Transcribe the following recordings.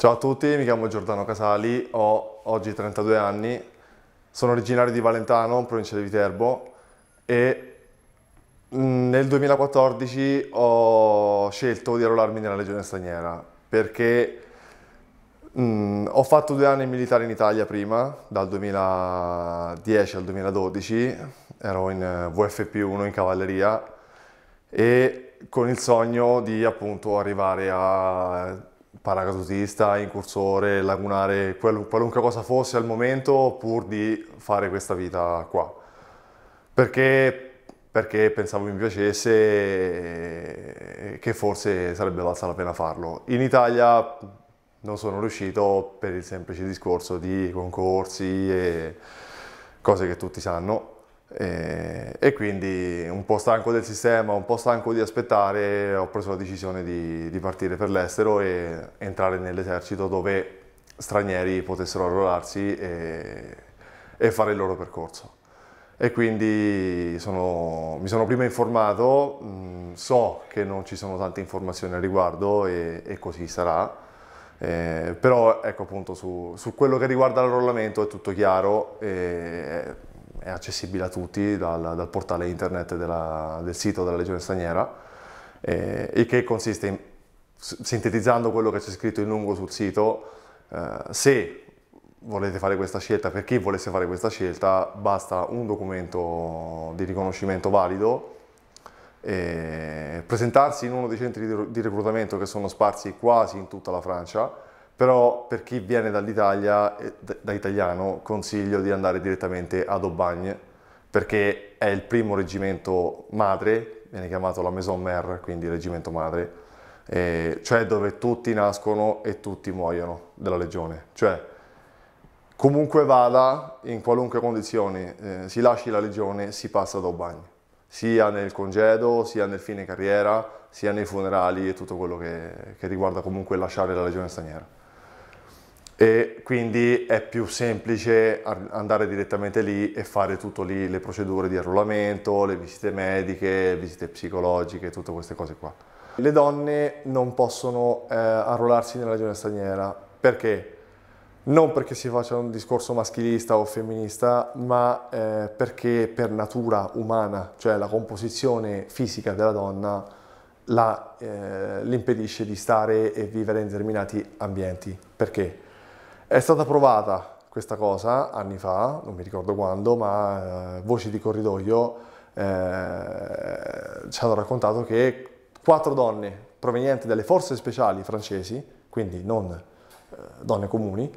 Ciao a tutti, mi chiamo Giordano Casali, ho oggi 32 anni, sono originario di Valentano, provincia di Viterbo e mm, nel 2014 ho scelto di arruolarmi nella Legione Straniera perché mh, mm, ho fatto due anni militari in Italia prima, dal 2010 al 2012, ero in VFP1 in cavalleria e con il sogno di appunto arrivare a paracadutista, incursore, lagunare, qualunque cosa fosse al momento pur di fare questa vita qua. Perché, perché pensavo mi piacesse e che forse sarebbe valsa la pena farlo. In Italia non sono riuscito per il semplice discorso di concorsi e cose che tutti sanno e, e, quindi un po' stanco del sistema, un po' stanco di aspettare, ho preso la decisione di, di partire per l'estero e entrare nell'esercito dove stranieri potessero arruolarsi e, e, fare il loro percorso. E quindi sono, mi sono prima informato, mh, so che non ci sono tante informazioni al riguardo e, e così sarà. Eh, però ecco appunto su, su, quello che riguarda l'arruolamento è tutto chiaro. E, è accessibile a tutti dal, dal portale internet della, del sito della Legione Straniera, eh, il che consiste in, sintetizzando quello che c'è scritto in lungo sul sito, eh, se volete fare questa scelta, per chi volesse fare questa scelta, basta un documento di riconoscimento valido, presentarsi in uno dei centri di reclutamento che sono sparsi quasi in tutta la Francia, però per chi viene dall'Italia, da italiano, consiglio di andare direttamente ad Aubagne perché è il primo reggimento madre, viene chiamato la Maison Mère, quindi reggimento madre, eh, cioè dove tutti nascono e tutti muoiono della legione. Cioè, comunque vada, in qualunque condizioni, eh, si lasci la legione, si passa ad Aubagne, sia nel congedo, sia nel fine carriera, sia nei funerali e tutto quello che, che riguarda comunque lasciare la legione straniera e quindi è più semplice andare direttamente lì e fare tutto lì, le procedure di arruolamento, le visite mediche, visite psicologiche, tutte queste cose qua. Le donne non possono eh, arruolarsi nella regione straniera, perché? Non perché si faccia un discorso maschilista o femminista, ma eh, perché per natura umana, cioè la composizione fisica della donna, la, eh, l'impedisce di stare e vivere in determinati ambienti. Perché? È stata provata questa cosa anni fa, non mi ricordo quando, ma eh, voci di corridoio eh, ci hanno raccontato che quattro donne provenienti dalle forze speciali francesi, quindi non eh, donne comuni,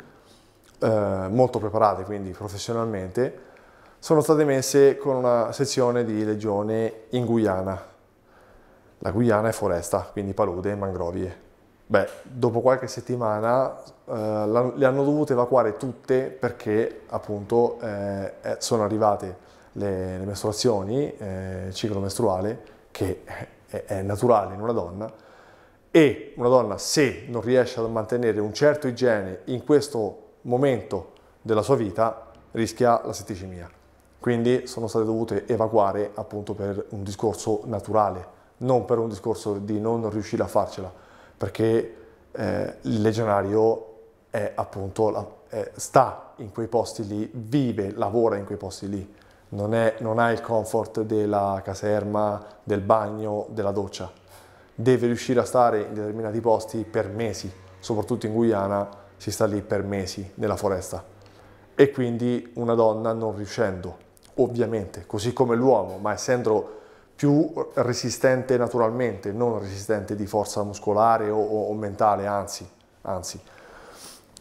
eh, molto preparate quindi professionalmente, sono state messe con una sezione di legione in Guyana. La Guyana è foresta, quindi palude e mangrovie. Beh, dopo qualche settimana eh, le hanno dovute evacuare tutte perché appunto eh, sono arrivate le, le mestruazioni, eh, il ciclo mestruale, che è, è, naturale in una donna, e una donna se non riesce a mantenere un certo igiene in questo momento della sua vita rischia la setticemia. Quindi sono state dovute evacuare appunto per un discorso naturale, non per un discorso di non riuscire a farcela, perché eh, il legionario è appunto, è, sta in quei posti lì, vive, lavora in quei posti lì, non, è, non ha il comfort della caserma, del bagno, della doccia. Deve riuscire a stare in determinati posti per mesi, soprattutto in Guyana si sta lì per mesi nella foresta. E quindi una donna non riuscendo, ovviamente, così come l'uomo, ma essendo più resistente naturalmente, non resistente di forza muscolare o, o mentale, anzi, anzi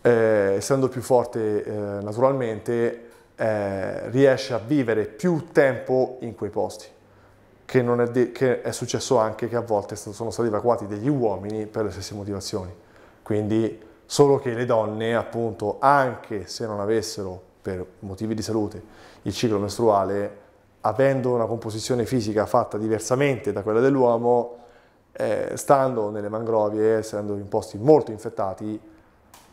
eh, essendo più forte eh, naturalmente, eh, riesce a vivere più tempo in quei posti. Che, è, che è successo anche che a volte sono stati evacuati degli uomini per le stesse motivazioni. Quindi solo che le donne, appunto, anche se non avessero per motivi di salute il ciclo mestruale, avendo una composizione fisica fatta diversamente da quella dell'uomo, eh, stando nelle mangrovie, essendo in posti molto infettati,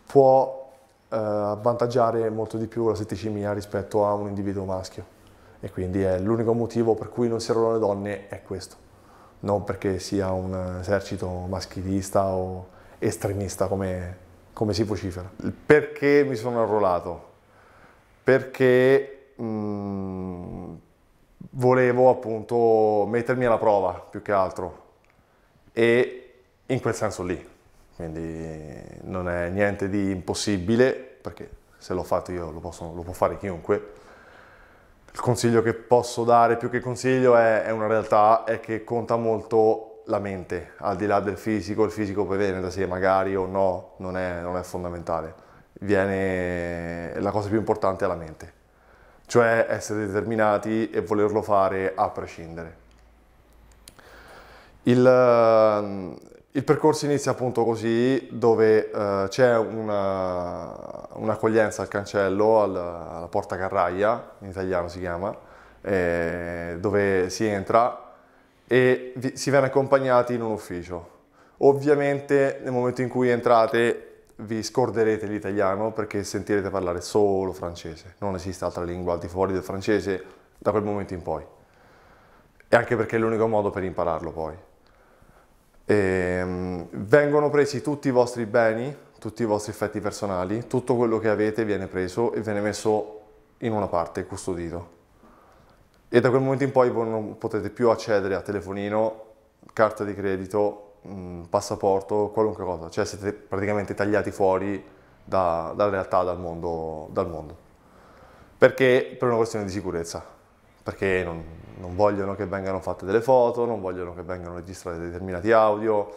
può eh, avvantaggiare molto di più la setticemia rispetto a un individuo maschio e quindi è l'unico motivo per cui non si arruolano le donne è questo, non perché sia un esercito maschilista o estremista come come si vocifera. Perché mi sono arruolato? Perché mh, mm, volevo appunto mettermi alla prova più che altro e in quel senso lì. Quindi non è niente di impossibile perché se l'ho fatto io lo, posso, lo può fare chiunque. Il consiglio che posso dare più che consiglio è, è una realtà, è che conta molto la mente, al di là del fisico, il fisico poi viene da sé magari o no, non è, non è fondamentale. Viene, la cosa più importante è la mente, cioè essere determinati e volerlo fare a prescindere. Il, il percorso inizia appunto così, dove uh, c'è un'accoglienza un al cancello, alla, alla porta carraia, in italiano si chiama, eh, dove si entra e vi, si viene accompagnati in un ufficio. Ovviamente nel momento in cui entrate vi scorderete l'italiano perché sentirete parlare solo francese, non esiste altra lingua al di fuori del francese da quel momento in poi. E anche perché è l'unico modo per impararlo poi. E, um, vengono presi tutti i vostri beni, tutti i vostri effetti personali, tutto quello che avete viene preso e viene messo in una parte, custodito e da quel momento in poi voi non potete più accedere a telefonino, carta di credito, mh, passaporto, qualunque cosa, cioè siete praticamente tagliati fuori da, dalla realtà, dal mondo, dal mondo. Perché? Per una questione di sicurezza, perché non, non vogliono che vengano fatte delle foto, non vogliono che vengano registrati determinati audio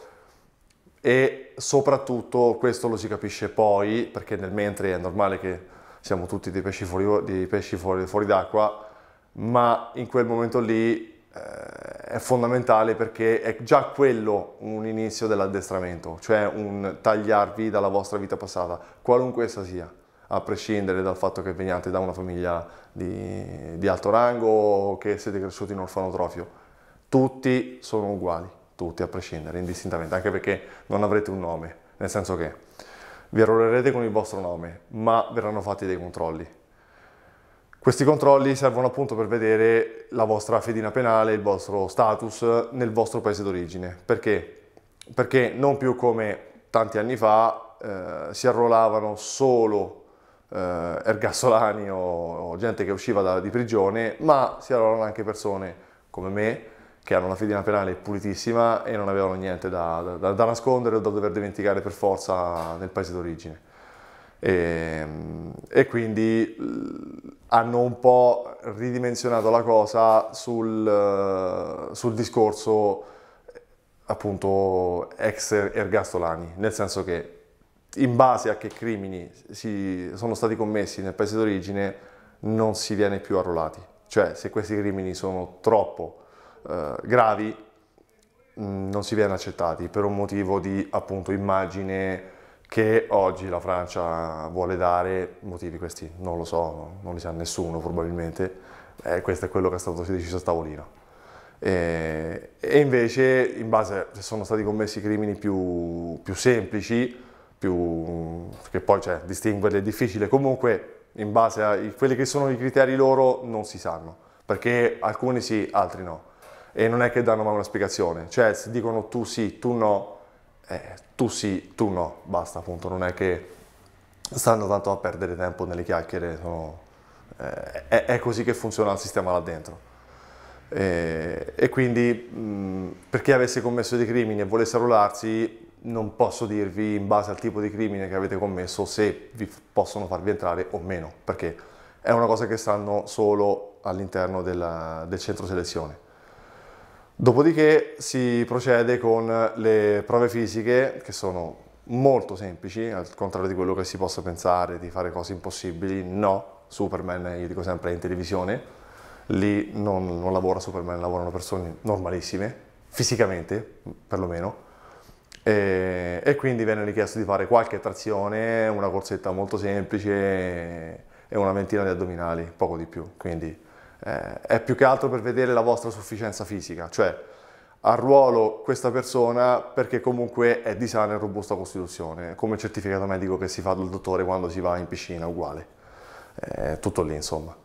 e soprattutto questo lo si capisce poi, perché nel mentre è normale che siamo tutti dei pesci fuori, dei pesci fuori, fuori d'acqua, ma in quel momento lì eh, è fondamentale perché è già quello un inizio dell'addestramento, cioè un tagliarvi dalla vostra vita passata, qualunque essa sia, a prescindere dal fatto che veniate da una famiglia di, di alto rango o che siete cresciuti in orfanotrofio. Tutti sono uguali, tutti a prescindere, indistintamente, anche perché non avrete un nome, nel senso che vi arruolerete con il vostro nome, ma verranno fatti dei controlli questi controlli servono appunto per vedere la vostra fedina penale, il vostro status nel vostro paese d'origine. Perché? Perché non più come tanti anni fa eh, si arruolavano solo eh, ergassolani o, o, gente che usciva da, di prigione, ma si arruolavano anche persone come me che hanno una fedina penale pulitissima e non avevano niente da, da, da nascondere o da dover dimenticare per forza nel paese d'origine. E, e, quindi hanno un po' ridimensionato la cosa sul, sul discorso appunto ex ergastolani, nel senso che in base a che crimini si, sono stati commessi nel paese d'origine non si viene più arruolati. Cioè se questi crimini sono troppo eh, gravi non si viene accettati per un motivo di appunto immagine che oggi la Francia vuole dare, motivi questi non lo so, non li sa nessuno probabilmente, eh, questo è quello che è stato deciso a tavolino. E, e, invece in base se sono stati commessi crimini più, più semplici, più, che poi cioè, distinguerli è difficile, comunque in base a quelli che sono i criteri loro non si sanno, perché alcuni sì, altri no. E non è che danno mai una spiegazione, cioè se dicono tu sì, tu no, eh, tu sì, tu no, basta appunto, non è che stanno tanto a perdere tempo nelle chiacchiere, sono, eh, è, è, così che funziona il sistema là dentro. E, e quindi mh, per chi avesse commesso dei crimini e volesse arruolarsi, non posso dirvi in base al tipo di crimine che avete commesso se vi possono farvi entrare o meno, perché è una cosa che stanno solo all'interno del centro selezione. Dopodiché si procede con le prove fisiche che sono molto semplici, al contrario di quello che si possa pensare di fare cose impossibili, no, Superman, io dico sempre, in televisione, lì non, non lavora Superman, lavorano persone normalissime, fisicamente perlomeno, e, e, quindi viene richiesto di fare qualche trazione, una corsetta molto semplice e una ventina di addominali, poco di più, quindi eh, è più che altro per vedere la vostra sufficienza fisica, cioè arruolo questa persona perché comunque è di sana e robusta costituzione, come il certificato medico che si fa dal dottore quando si va in piscina, uguale, è tutto lì insomma.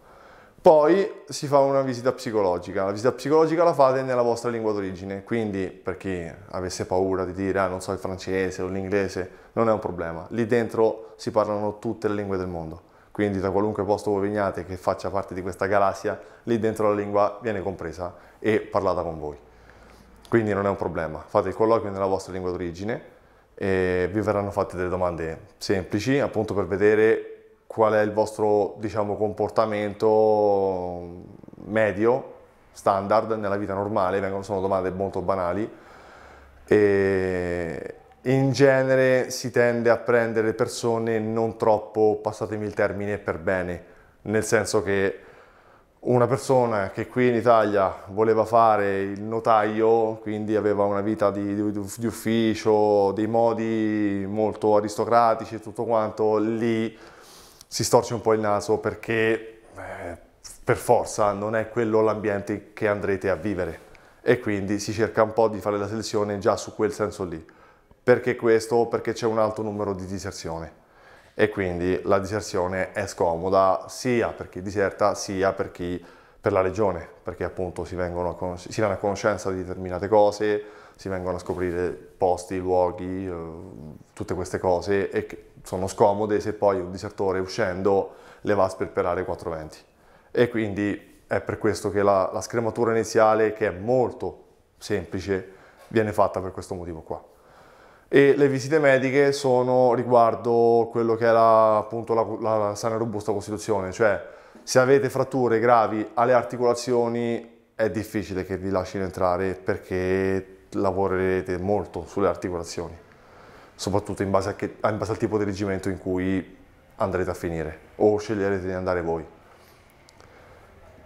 Poi si fa una visita psicologica. La visita psicologica la fate nella vostra lingua d'origine, quindi per chi avesse paura di dire ah, non so il francese o l'inglese, non è un problema. Lì dentro si parlano tutte le lingue del mondo, quindi da qualunque posto voi veniate che faccia parte di questa galassia, lì dentro la lingua viene compresa e parlata con voi. Quindi non è un problema. Fate il colloquio nella vostra lingua d'origine e vi verranno fatte delle domande semplici, appunto per vedere qual è il vostro diciamo, comportamento medio, standard nella vita normale, vengono, sono domande molto banali e in genere si tende a prendere persone non troppo, passatemi il termine, per bene, nel senso che una persona che qui in Italia voleva fare il notaio, quindi aveva una vita di, di, di ufficio, dei modi molto aristocratici e tutto quanto, lì si storce un po' il naso perché eh, per forza non è quello l'ambiente che andrete a vivere e quindi si cerca un po' di fare la selezione già su quel senso lì. Perché questo? Perché c'è un alto numero di diserzione e quindi la diserzione è scomoda sia per chi diserta sia per chi per la regione, perché appunto si, vengono si viene a conoscenza di determinate cose, si vengono a scoprire posti, luoghi, eh, tutte queste cose e sono scomode se poi un disertore uscendo le va a sperperare 420. E quindi è per questo che la, la scrematura iniziale, che è molto semplice, viene fatta per questo motivo qua. E le visite mediche sono riguardo quello che era appunto la, la sana e robusta costituzione, cioè se avete fratture gravi alle articolazioni è difficile che vi lasciino entrare perché lavorerete molto sulle articolazioni soprattutto in base, che, in base al tipo di reggimento in cui andrete a finire o sceglierete di andare voi.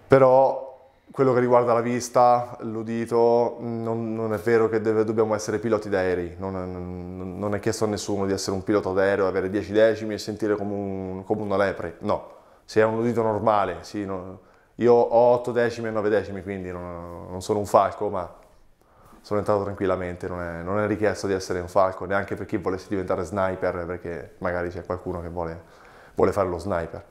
Però quello che riguarda la vista, l'udito, non, non, è vero che deve, dobbiamo essere piloti d'aerei, non, non, non, è chiesto a nessuno di essere un pilota d'aereo, avere 10 decimi e sentire come, un, come una lepre, no, se è un udito normale, sì, io ho 8 decimi e 9 decimi, quindi non, sono un falco, ma sono entrato tranquillamente, non è, non è, richiesto di essere un falco, neanche per chi volesse diventare sniper, perché magari c'è qualcuno che vuole, vuole fare lo sniper.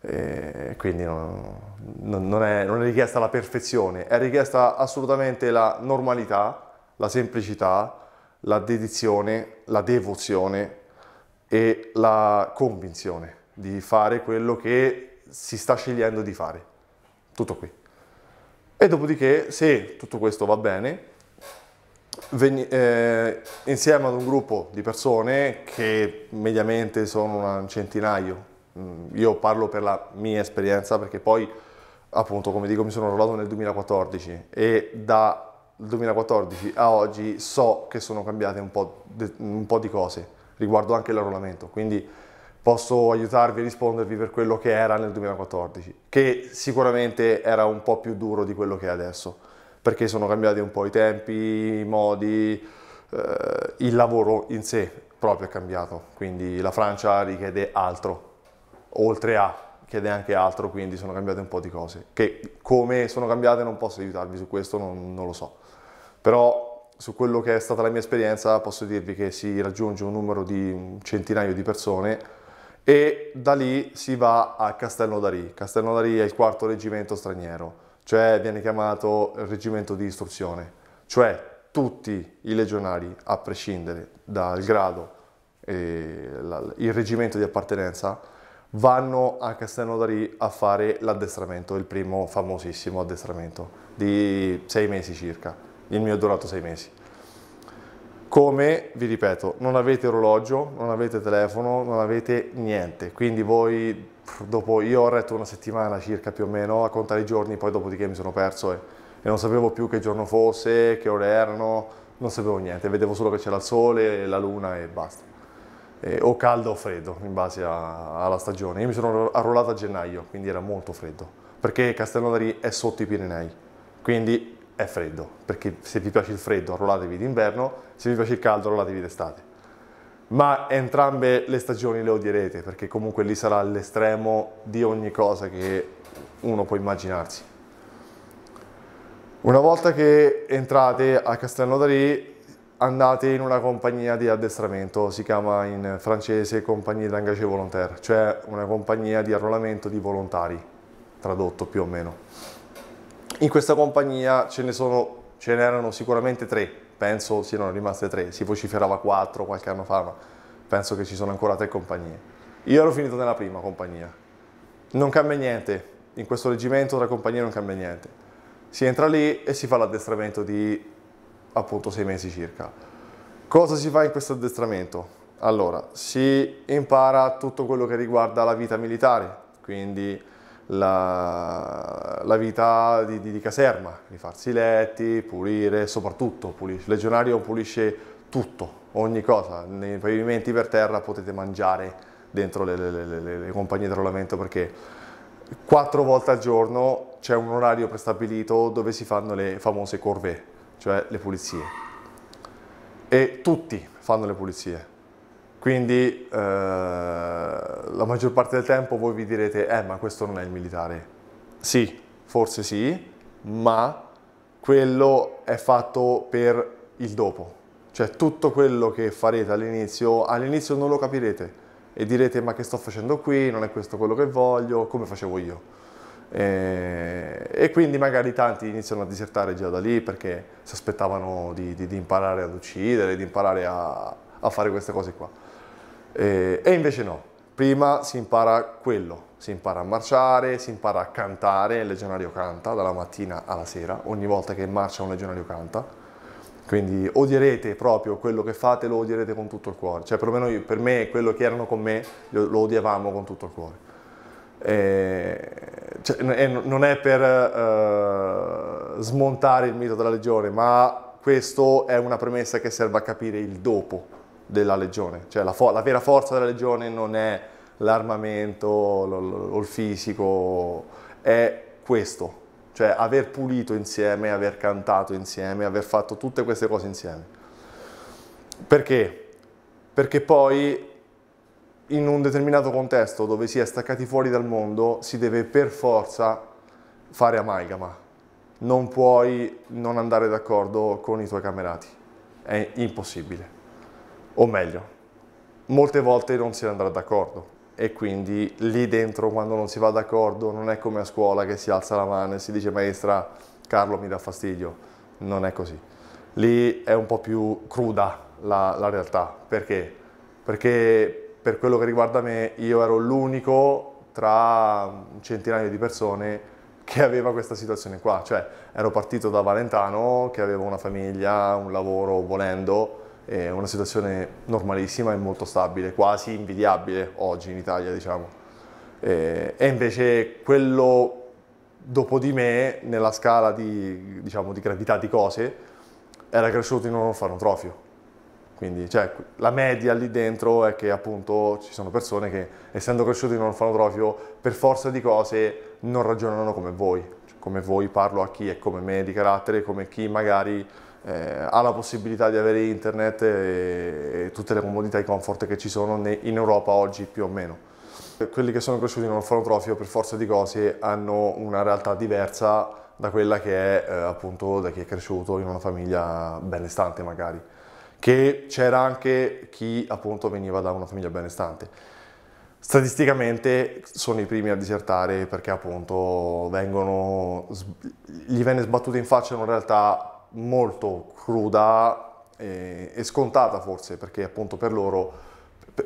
E quindi non, non, è, non, è, richiesta la perfezione, è richiesta assolutamente la normalità, la semplicità, la dedizione, la devozione e la convinzione di fare quello che si sta scegliendo di fare. Tutto qui. E dopodiché, se tutto questo va bene, eh, insieme ad un gruppo di persone che mediamente sono un centinaio. Mm, io parlo per la mia esperienza perché poi, appunto, come dico, mi sono arruolato nel 2014 e dal 2014 a oggi so che sono cambiate un po', de, un po di cose riguardo anche l'arruolamento, quindi posso aiutarvi a rispondervi per quello che era nel 2014, che sicuramente era un po' più duro di quello che è adesso perché sono cambiati un po' i tempi, i modi, eh, il lavoro in sé proprio è cambiato, quindi la Francia richiede altro, oltre a chiede anche altro, quindi sono cambiate un po' di cose, che come sono cambiate non posso aiutarvi su questo, non, non lo so, però su quello che è stata la mia esperienza posso dirvi che si raggiunge un numero di un centinaio di persone e da lì si va a Castelno d'Ari. Castelno d'Ari è il quarto reggimento straniero cioè viene chiamato reggimento di istruzione, cioè tutti i legionari, a prescindere dal grado e il reggimento di appartenenza, vanno a Castelno d'Ari a fare l'addestramento, il primo famosissimo addestramento di sei mesi circa, il mio è durato sei mesi. Come, vi ripeto, non avete orologio, non avete telefono, non avete niente, quindi voi dopo io ho retto una settimana circa più o meno a contare i giorni, poi dopodiché mi sono perso e, e non sapevo più che giorno fosse, che ore erano, non sapevo niente, vedevo solo che c'era il sole, la luna e basta. E, o caldo o freddo in base a, alla stagione. Io mi sono arruolato a gennaio, quindi era molto freddo, perché Castelnaudary è sotto i Pirenei, quindi è freddo, perché se vi piace il freddo arruolatevi d'inverno, se vi piace il caldo arruolatevi d'estate ma entrambe le stagioni le odierete perché comunque lì sarà l'estremo di ogni cosa che uno può immaginarsi. Una volta che entrate a Castelnau d'Ari andate in una compagnia di addestramento, si chiama in francese compagnie d'engagé volontaire, cioè una compagnia di arruolamento di volontari. tradotto più o meno. In questa compagnia ce ne, sono, ce n'erano sicuramente tre, penso siano rimaste tre, si vociferava quattro qualche anno fa, ma penso che ci sono ancora tre compagnie. Io ero finito nella prima compagnia, non cambia niente, in questo reggimento tra compagnie non cambia niente. Si entra lì e si fa l'addestramento di appunto sei mesi circa. Cosa si fa in questo addestramento? Allora, si impara tutto quello che riguarda la vita militare, quindi la, la vita di, di, di, caserma, di farsi i letti, pulire, soprattutto pulisce. Il legionario pulisce tutto, ogni cosa. Nei pavimenti per terra potete mangiare dentro le, le, le, le compagnie di arruolamento perché quattro volte al giorno c'è un orario prestabilito dove si fanno le famose corvée, cioè le pulizie. E tutti fanno le pulizie quindi eh, la maggior parte del tempo voi vi direte, eh ma questo non è il militare. Sì, forse sì, ma quello è fatto per il dopo. Cioè tutto quello che farete all'inizio, all'inizio non lo capirete e direte ma che sto facendo qui, non è questo quello che voglio, come facevo io. E, e quindi magari tanti iniziano a disertare già da lì perché si aspettavano di, di, di imparare ad uccidere, di imparare a, a fare queste cose qua. Eh, e invece no, prima si impara quello, si impara a marciare, si impara a cantare, il legionario canta dalla mattina alla sera, ogni volta che marcia un legionario canta, quindi odierete proprio quello che fate, lo odierete con tutto il cuore, cioè perlomeno io, per me, quello che erano con me, lo odiavamo con tutto il cuore. E, cioè, non è per uh, smontare il mito della legione, ma questo è una premessa che serve a capire il dopo, della legione, cioè la, la vera forza della legione non è l'armamento o il fisico, è questo, cioè aver pulito insieme, aver cantato insieme, aver fatto tutte queste cose insieme. Perché? Perché poi in un determinato contesto dove si è staccati fuori dal mondo si deve per forza fare amalgama, non puoi non andare d'accordo con i tuoi camerati, è impossibile. O meglio, molte volte non si andrà d'accordo. E quindi lì dentro quando non si va d'accordo non è come a scuola che si alza la mano e si dice maestra Carlo mi dà fastidio, non è così. Lì è un po' più cruda la, la realtà, perché? Perché per quello che riguarda me io ero l'unico tra un centinaio di persone che aveva questa situazione qua, cioè ero partito da Valentano che aveva una famiglia, un lavoro volendo, una situazione normalissima e molto stabile, quasi invidiabile oggi in Italia, diciamo. E, e invece quello dopo di me, nella scala di, diciamo, di gravità di cose, era cresciuto in un orfanotrofio. Quindi cioè, la media lì dentro è che appunto ci sono persone che essendo cresciute in un orfanotrofio per forza di cose non ragionano come voi. Come voi parlo a chi è come me di carattere, come chi magari eh, ha la possibilità di avere internet e, e tutte le comodità e i comfort che ci sono in Europa oggi più o meno. Quelli che sono cresciuti in un orfanotrofio per forza di cose hanno una realtà diversa da quella che è eh, appunto da chi è cresciuto in una famiglia benestante magari, che c'era anche chi appunto veniva da una famiglia benestante. Statisticamente sono i primi a disertare perché appunto vengono, gli viene sbattuta in faccia una realtà molto cruda e, e, scontata forse, perché appunto per loro,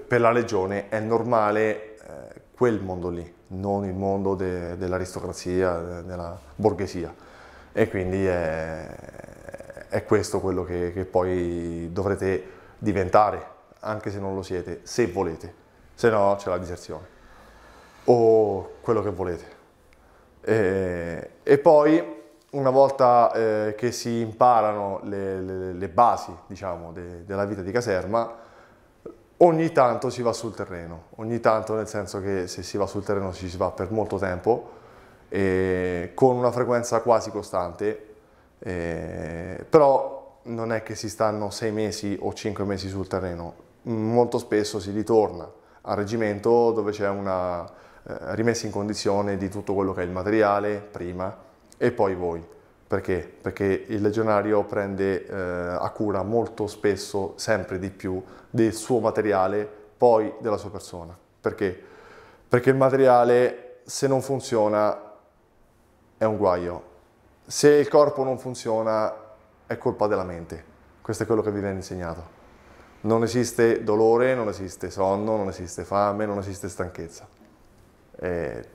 per la legione, è normale eh, quel mondo lì, non il mondo de, dell'aristocrazia, de, della borghesia. E quindi è, è questo quello che, che, poi dovrete diventare, anche se non lo siete, se volete, se no c'è la diserzione. O quello che volete. E, e poi una volta eh, che si imparano le, le, le basi diciamo, de, della vita di caserma, ogni tanto si va sul terreno, ogni tanto nel senso che se si va sul terreno ci si va per molto tempo, con una frequenza quasi costante, eh, però non è che si stanno sei mesi o cinque mesi sul terreno, molto spesso si ritorna al reggimento dove c'è una eh, rimessa in condizione di tutto quello che è il materiale prima, e poi voi. Perché? Perché il legionario prende eh, a cura molto spesso, sempre di più, del suo materiale, poi della sua persona. Perché? Perché il materiale, se non funziona, è un guaio. Se il corpo non funziona è colpa della mente. Questo è quello che vi viene insegnato. Non esiste dolore, non esiste sonno, non esiste fame, non esiste stanchezza. E,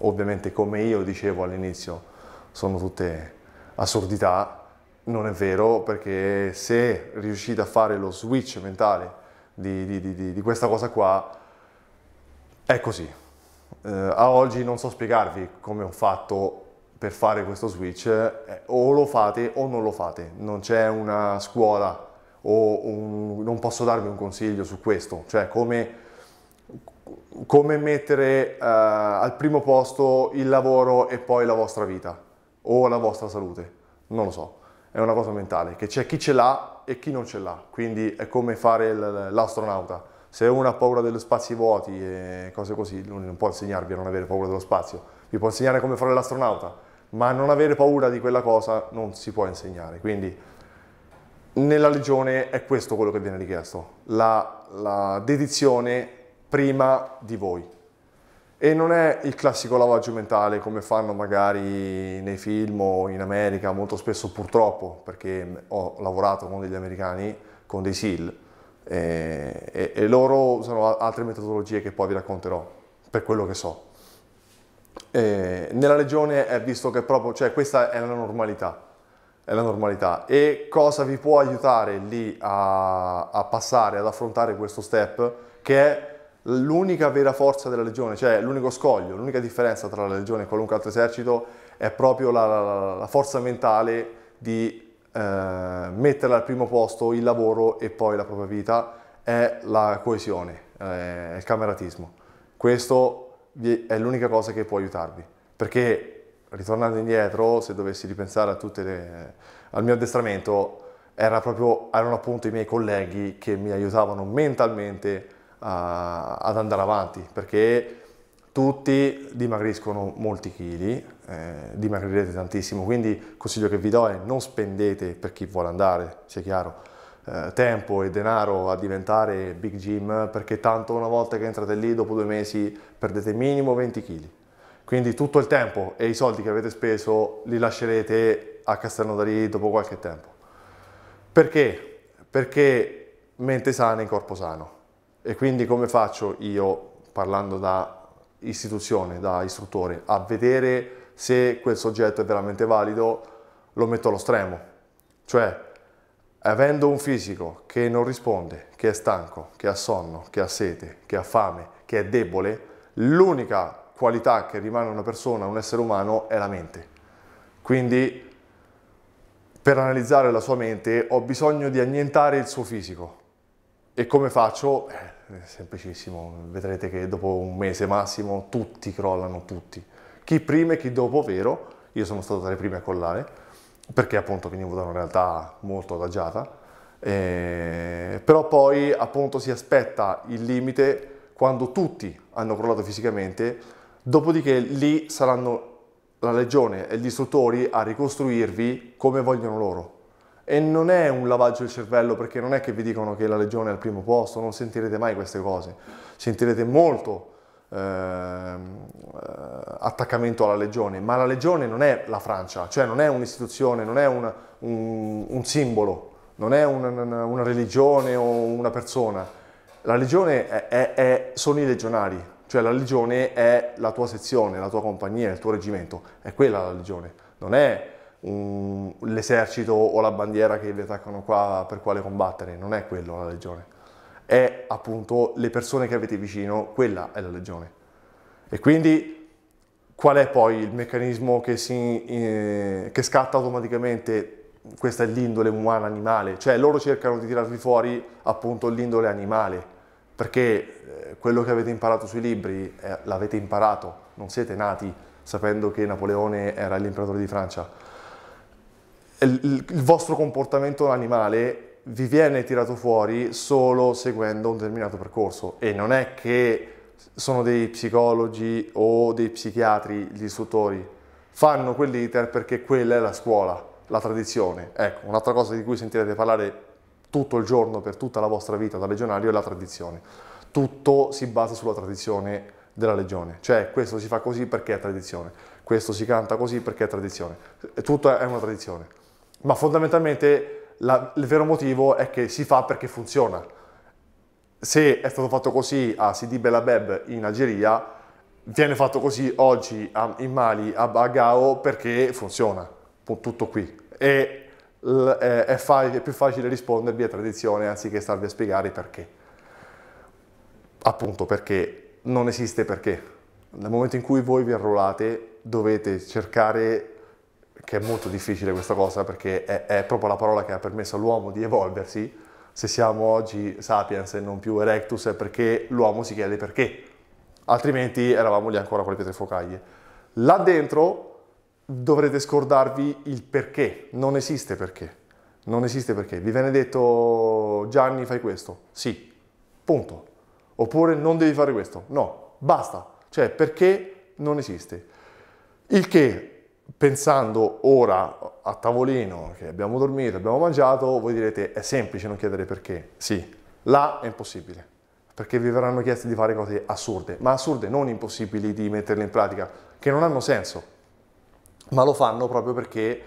ovviamente come io dicevo all'inizio sono tutte assurdità, non è vero perché se riuscite a fare lo switch mentale di, di, di, di questa cosa qua è così. Eh, a oggi non so spiegarvi come ho fatto per fare questo switch, eh, o lo fate o non lo fate, non c'è una scuola o un, non posso darvi un consiglio su questo, cioè come, come mettere uh, al primo posto il lavoro e poi la vostra vita o la vostra salute, non lo so, è una cosa mentale, che c'è chi ce l'ha e chi non ce l'ha, quindi è come fare l'astronauta, se uno ha paura dello spazi vuoti e cose così, non può insegnarvi a non avere paura dello spazio, vi può insegnare come fare l'astronauta, ma non avere paura di quella cosa non si può insegnare, quindi nella Legione è questo quello che viene richiesto, la, la dedizione prima di voi. E non è il classico lavaggio mentale come fanno magari nei film o in America, molto spesso purtroppo, perché ho lavorato con degli americani, con dei SEAL, e, e, e loro usano altre metodologie che poi vi racconterò, per quello che so. E nella Legione è visto che proprio, cioè questa è la normalità, è la normalità. E cosa vi può aiutare lì a, a passare, ad affrontare questo step, che è l'unica vera forza della Legione, cioè l'unico scoglio, l'unica differenza tra la Legione e qualunque altro esercito è proprio la, la, la forza mentale di eh, mettere al primo posto il lavoro e poi la propria vita, è la coesione, è il cameratismo. Questo è l'unica cosa che può aiutarvi, perché ritornando indietro, se dovessi ripensare le, al mio addestramento, era proprio, erano appunto i miei colleghi che mi aiutavano mentalmente a, ad andare avanti, perché tutti dimagriscono molti chili, eh, dimagrirete tantissimo, quindi il consiglio che vi do è non spendete per chi vuole andare, sia chiaro, eh, tempo e denaro a diventare big gym, perché tanto una volta che entrate lì, dopo due mesi, perdete minimo 20 kg. Quindi tutto il tempo e i soldi che avete speso li lascerete a Castelnaudary dopo qualche tempo. Perché? Perché mente sana in corpo sano. E quindi come faccio io, parlando da istituzione, da istruttore, a vedere se quel soggetto è veramente valido, lo metto allo stremo. Cioè, avendo un fisico che non risponde, che è stanco, che ha sonno, che ha sete, che ha fame, che è debole, l'unica qualità che rimane una persona, un essere umano, è la mente. Quindi per analizzare la sua mente ho bisogno di annientare il suo fisico. E come faccio? Eh, è semplicissimo, vedrete che dopo un mese massimo tutti crollano, tutti. Chi prima e chi dopo, vero, io sono stato tra i primi a collare, perché appunto venivo da una realtà molto adagiata, eh, però poi appunto si aspetta il limite quando tutti hanno crollato fisicamente Dopodiché lì saranno la legione e gli istruttori a ricostruirvi come vogliono loro. E non è un lavaggio del cervello perché non è che vi dicono che la legione è al primo posto, non sentirete mai queste cose. Sentirete molto attaccamento alla legione, ma la legione non è la Francia, cioè non è un'istituzione, non è una, un, un, simbolo, non è una, una, religione o una persona. La legione è, è, è, sono i legionari, cioè la legione è la tua sezione, la tua compagnia, il tuo reggimento, è quella la legione, non è l'esercito o la bandiera che vi attaccano qua per quale combattere, non è quello la legione, è appunto le persone che avete vicino, quella è la legione. E quindi qual è poi il meccanismo che, si, eh, che scatta automaticamente? Questa è l'indole umana animale, cioè loro cercano di tirarvi fuori appunto l'indole animale, perché eh, quello che avete imparato sui libri eh, l'avete imparato, non siete nati sapendo che Napoleone era l'imperatore di Francia. Il, il, il vostro comportamento animale vi viene tirato fuori solo seguendo un determinato percorso e non è che sono dei psicologi o dei psichiatri gli istruttori, fanno quell'iter perché quella è la scuola, la tradizione. Ecco, un'altra cosa di cui sentirete parlare tutto il giorno, per tutta la vostra vita da legionario, è la tradizione. Tutto si basa sulla tradizione della legione, cioè questo si fa così perché è tradizione. questo si canta così perché è tradizione. Tutto è una tradizione. Ma fondamentalmente la, il vero motivo è che si fa perché funziona. Se è stato fatto così a Sidi Bellabeb in Algeria, viene fatto così oggi a, in Mali, a, a Gao, perché funziona. Tutto qui. E è, è, fa, è più facile rispondervi a tradizione anziché starvi a spiegare perché. Appunto perché non esiste perché. Nel momento in cui voi vi arruolate dovete cercare, che è molto difficile questa cosa perché è, è proprio la parola che ha permesso all'uomo di evolversi, se siamo oggi sapiens e non più erectus è perché l'uomo si chiede perché, altrimenti eravamo lì ancora con le pietre focaglie. Là dentro dovrete scordarvi il perché, non esiste perché, non esiste perché. Vi viene detto Gianni fai questo, sì, punto. Oppure non devi fare questo, no, basta. Cioè perché non esiste. Il che, pensando ora a tavolino, che abbiamo dormito, abbiamo mangiato, voi direte è semplice non chiedere perché. Sì, là è impossibile, perché vi verranno chiesti di fare cose assurde, ma assurde non impossibili di metterle in pratica, che non hanno senso ma lo fanno proprio perché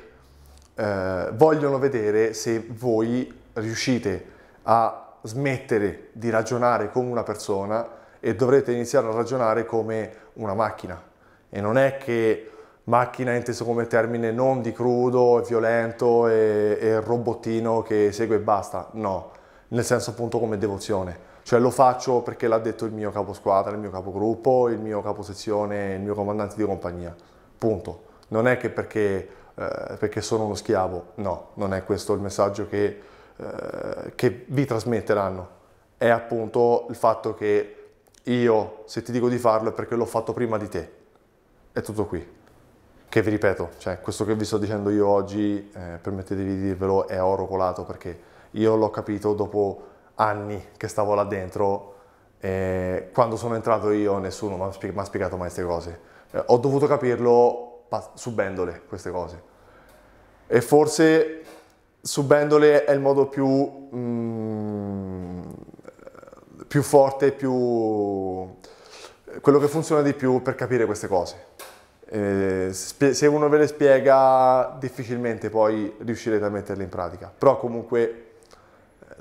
eh, vogliono vedere se voi riuscite a smettere di ragionare come una persona e dovrete iniziare a ragionare come una macchina. E non è che macchina inteso come termine non di crudo violento e, e robottino che segue e basta, no, nel senso appunto come devozione. Cioè lo faccio perché l'ha detto il mio capo squadra, il mio capogruppo, il mio capo sezione, il mio comandante di compagnia, punto non è che perché, eh, perché, sono uno schiavo, no, non è questo il messaggio che, eh, che vi trasmetteranno, è appunto il fatto che io, se ti dico di farlo, è perché l'ho fatto prima di te. È tutto qui. Che vi ripeto, cioè, questo che vi sto dicendo io oggi, eh, permettetevi di dirvelo, è oro colato perché io l'ho capito dopo anni che stavo là dentro. e quando sono entrato io nessuno mi ha spiegato mai queste cose. Eh, ho dovuto capirlo subendole queste cose. E forse subendole è il modo più, mm, più forte, più, quello che funziona di più per capire queste cose. Eh, se uno ve le spiega difficilmente poi riuscirete a metterle in pratica, però comunque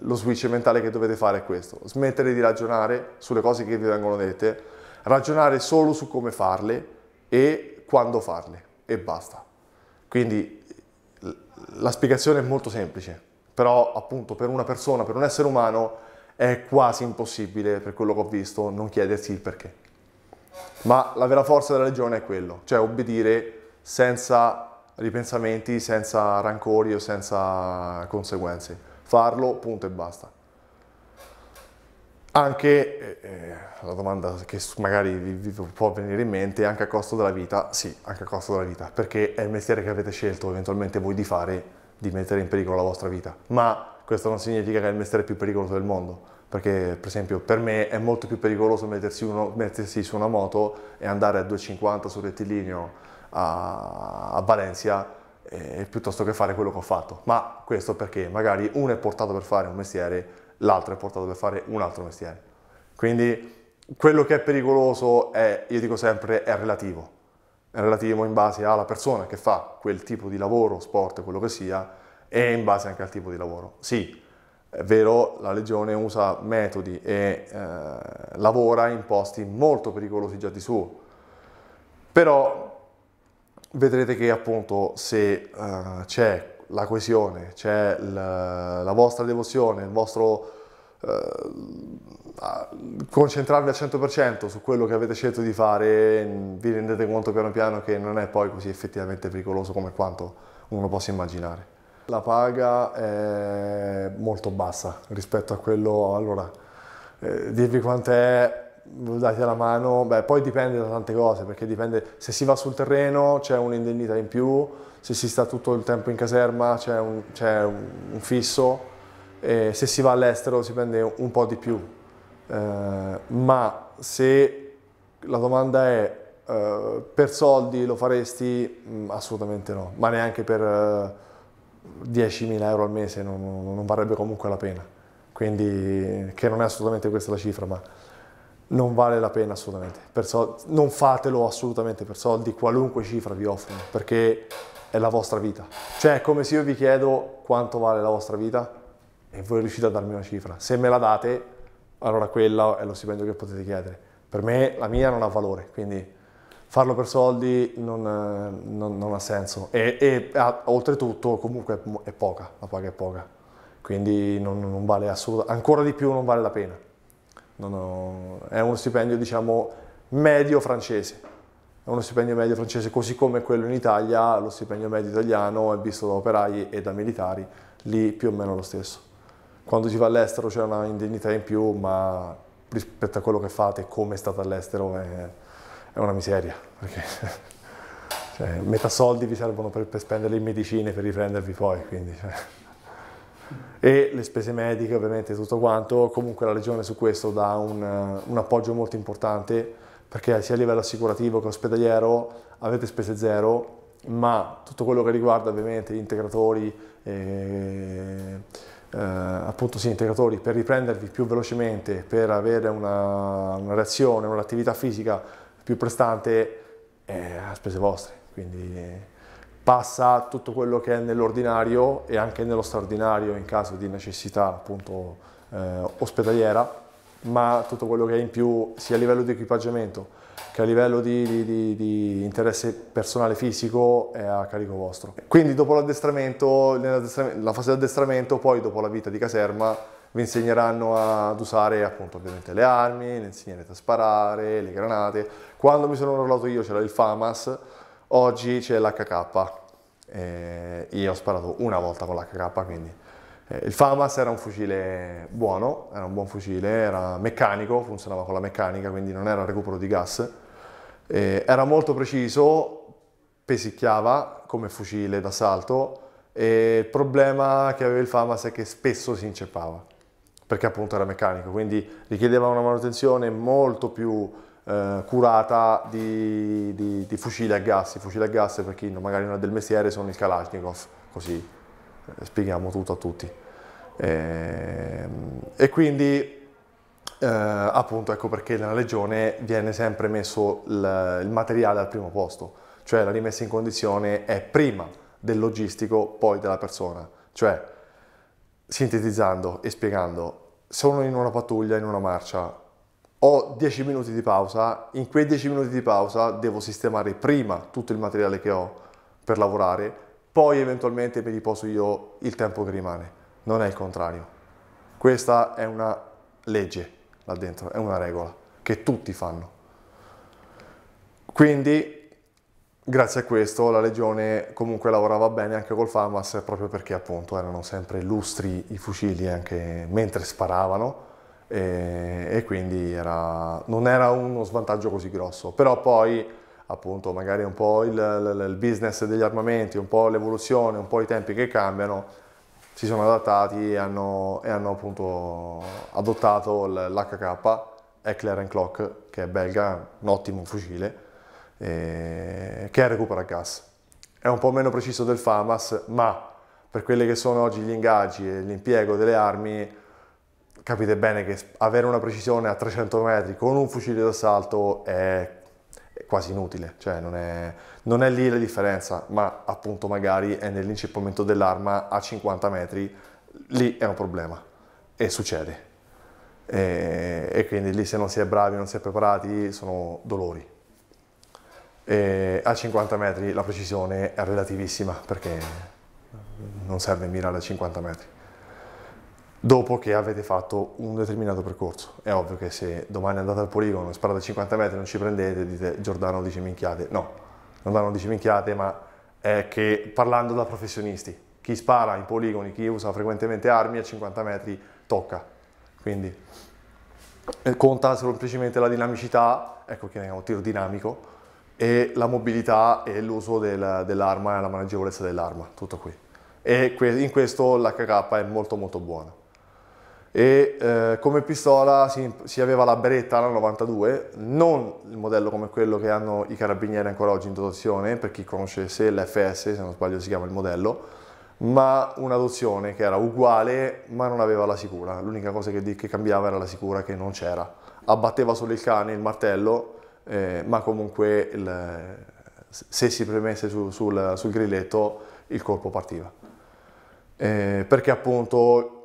lo switch mentale che dovete fare è questo, smettere di ragionare sulle cose che vi vengono dette, ragionare solo su come farle e quando farle e basta. Quindi la spiegazione è molto semplice, però appunto per una persona, per un essere umano è quasi impossibile, per quello che ho visto, non chiedersi il perché. Ma la vera forza della religione è quello, cioè obbedire senza ripensamenti, senza rancori o senza conseguenze. Farlo, punto e basta. Anche, eh, eh, la domanda che magari vi, vi, può venire in mente, anche a costo della vita? Sì, anche a costo della vita, perché è il mestiere che avete scelto eventualmente voi di fare, di mettere in pericolo la vostra vita. Ma questo non significa che è il mestiere più pericoloso del mondo, perché per esempio per me è molto più pericoloso mettersi, uno, mettersi su una moto e andare a 2,50 sul rettilineo a, a Valencia eh, piuttosto che fare quello che ho fatto. Ma questo perché magari uno è portato per fare un mestiere l'altro è portato per fare un altro mestiere. Quindi quello che è pericoloso è, io dico sempre, è relativo. È relativo in base alla persona che fa quel tipo di lavoro, sport, quello che sia, e in base anche al tipo di lavoro. Sì, è vero, la Legione usa metodi e eh, lavora in posti molto pericolosi già di suo, però vedrete che appunto se uh, c'è la coesione, c'è la, la, vostra devozione, il vostro eh, concentrarvi al 100% su quello che avete scelto di fare, vi rendete conto piano piano che non è poi così effettivamente pericoloso come quanto uno possa immaginare. La paga è molto bassa rispetto a quello, allora, eh, dirvi quant'è date la mano, beh poi dipende da tante cose, perché dipende se si va sul terreno c'è un'indennità in più, se si sta tutto il tempo in caserma c'è un, un, un, fisso, e se si va all'estero si prende un po' di più. Eh, ma se la domanda è eh, per soldi lo faresti? Mm, assolutamente no, ma neanche per eh, 10.000 euro al mese non, non, varrebbe comunque la pena. Quindi, che non è assolutamente questa la cifra, ma non vale la pena assolutamente. So- non fatelo assolutamente per soldi, qualunque cifra vi offrono, perché è la vostra vita. Cioè è come se io vi chiedo quanto vale la vostra vita e voi riuscite a darmi una cifra. Se me la date, allora quella è lo stipendio che potete chiedere. Per me la mia non ha valore, quindi farlo per soldi non, non, non ha senso. E, e a, oltretutto comunque è poca, la paga è poca, quindi non, non vale assolutamente, ancora di più non vale la pena. Ho, è uno stipendio diciamo medio francese, è uno stipendio medio francese così come quello in Italia, lo stipendio medio italiano è visto da operai e da militari, lì più o meno lo stesso. Quando si va all'estero c'è una indennità in più, ma rispetto a quello che fate, come state all'estero, è, è, una miseria. Perché cioè, metà soldi vi servono per, per spenderli in medicine per riprendervi poi. Quindi, cioè. E le spese mediche, ovviamente, tutto quanto. Comunque la Regione su questo dà un, un appoggio molto importante perché sia a livello assicurativo che ospedaliero avete spese zero, ma tutto quello che riguarda ovviamente gli integratori, eh, eh, appunto sì, integratori per riprendervi più velocemente, per avere una, una reazione, un'attività fisica più prestante, è a spese vostre. Quindi passa tutto quello che è nell'ordinario e anche nello straordinario in caso di necessità appunto eh, ospedaliera, ma tutto quello che è in più sia a livello di equipaggiamento che a livello di, di, di, di, interesse personale fisico è a carico vostro. Quindi dopo l'addestramento, la fase di addestramento, poi dopo la vita di caserma, vi insegneranno ad usare appunto ovviamente le armi, vi insegnerete a sparare, le granate. Quando mi sono arruolato io c'era il FAMAS, oggi c'è l'HK. Eh, io ho sparato una volta con l'HK, quindi eh, il FAMAS era un fucile buono, era un buon fucile, era meccanico, funzionava con la meccanica, quindi non era recupero di gas. Eh, era molto preciso, pesicchiava come fucile d'assalto e il problema che aveva il FAMAS è che spesso si inceppava, perché appunto era meccanico, quindi richiedeva una manutenzione molto più eh, curata di, di, di, fucili a gas. I fucili a gas, per chi magari non è del mestiere, sono il Kalashnikov, così eh, spieghiamo tutto a tutti. E, ehm, e quindi eh, appunto ecco perché nella legione viene sempre messo il, il, materiale al primo posto, cioè la rimessa in condizione è prima del logistico, poi della persona. Cioè, sintetizzando e spiegando, sono in una pattuglia, in una marcia, ho 10 minuti di pausa, in quei 10 minuti di pausa devo sistemare prima tutto il materiale che ho per lavorare poi eventualmente mi riposo io il tempo che rimane, non è il contrario. Questa è una legge là dentro, è una regola che tutti fanno. Quindi, grazie a questo, la Legione comunque lavorava bene anche col FAMAS proprio perché appunto erano sempre lustri i fucili anche mentre sparavano e, e quindi era, non era uno svantaggio così grosso. Però poi appunto magari un po' il, il, il business degli armamenti, un po' l'evoluzione, un po' i tempi che cambiano, si sono adattati e hanno, e hanno appunto adottato l'HK Eckler Clock, che è belga, un ottimo fucile, eh, che recupera gas. È un po' meno preciso del FAMAS, ma per quelli che sono oggi gli ingaggi e l'impiego delle armi, capite bene che avere una precisione a 300 metri con un fucile d'assalto è quasi inutile, cioè non è, non è lì la differenza, ma appunto magari è nell'incippamento dell'arma a 50 metri, lì è un problema e succede. E, e, quindi lì se non si è bravi, non si è preparati, sono dolori. E a 50 metri la precisione è relativissima perché non serve mirare a 50 metri dopo che avete fatto un determinato percorso. È ovvio che se domani andate al poligono e sparate a 50 metri non ci prendete, dite Giordano dice minchiate. No, non danno dice minchiate, ma è che parlando da professionisti, chi spara in poligoni, chi usa frequentemente armi a 50 metri tocca. Quindi eh, conta semplicemente la dinamicità, ecco che chiamiamo tiro dinamico, e la mobilità e l'uso del, dell'arma e la maneggevolezza dell'arma, tutto qui. E in questo l'HK è molto molto buona e eh, come pistola si, si, aveva la Beretta la 92, non il modello come quello che hanno i carabinieri ancora oggi in dotazione, per chi conoscesse l'FS, se non sbaglio si chiama il modello, ma un'adozione che era uguale ma non aveva la sicura, l'unica cosa che, che cambiava era la sicura che non c'era. Abbatteva solo il cane, il martello, eh, ma comunque il, se si premesse su, sul, sul, grilletto il colpo partiva. Eh, perché appunto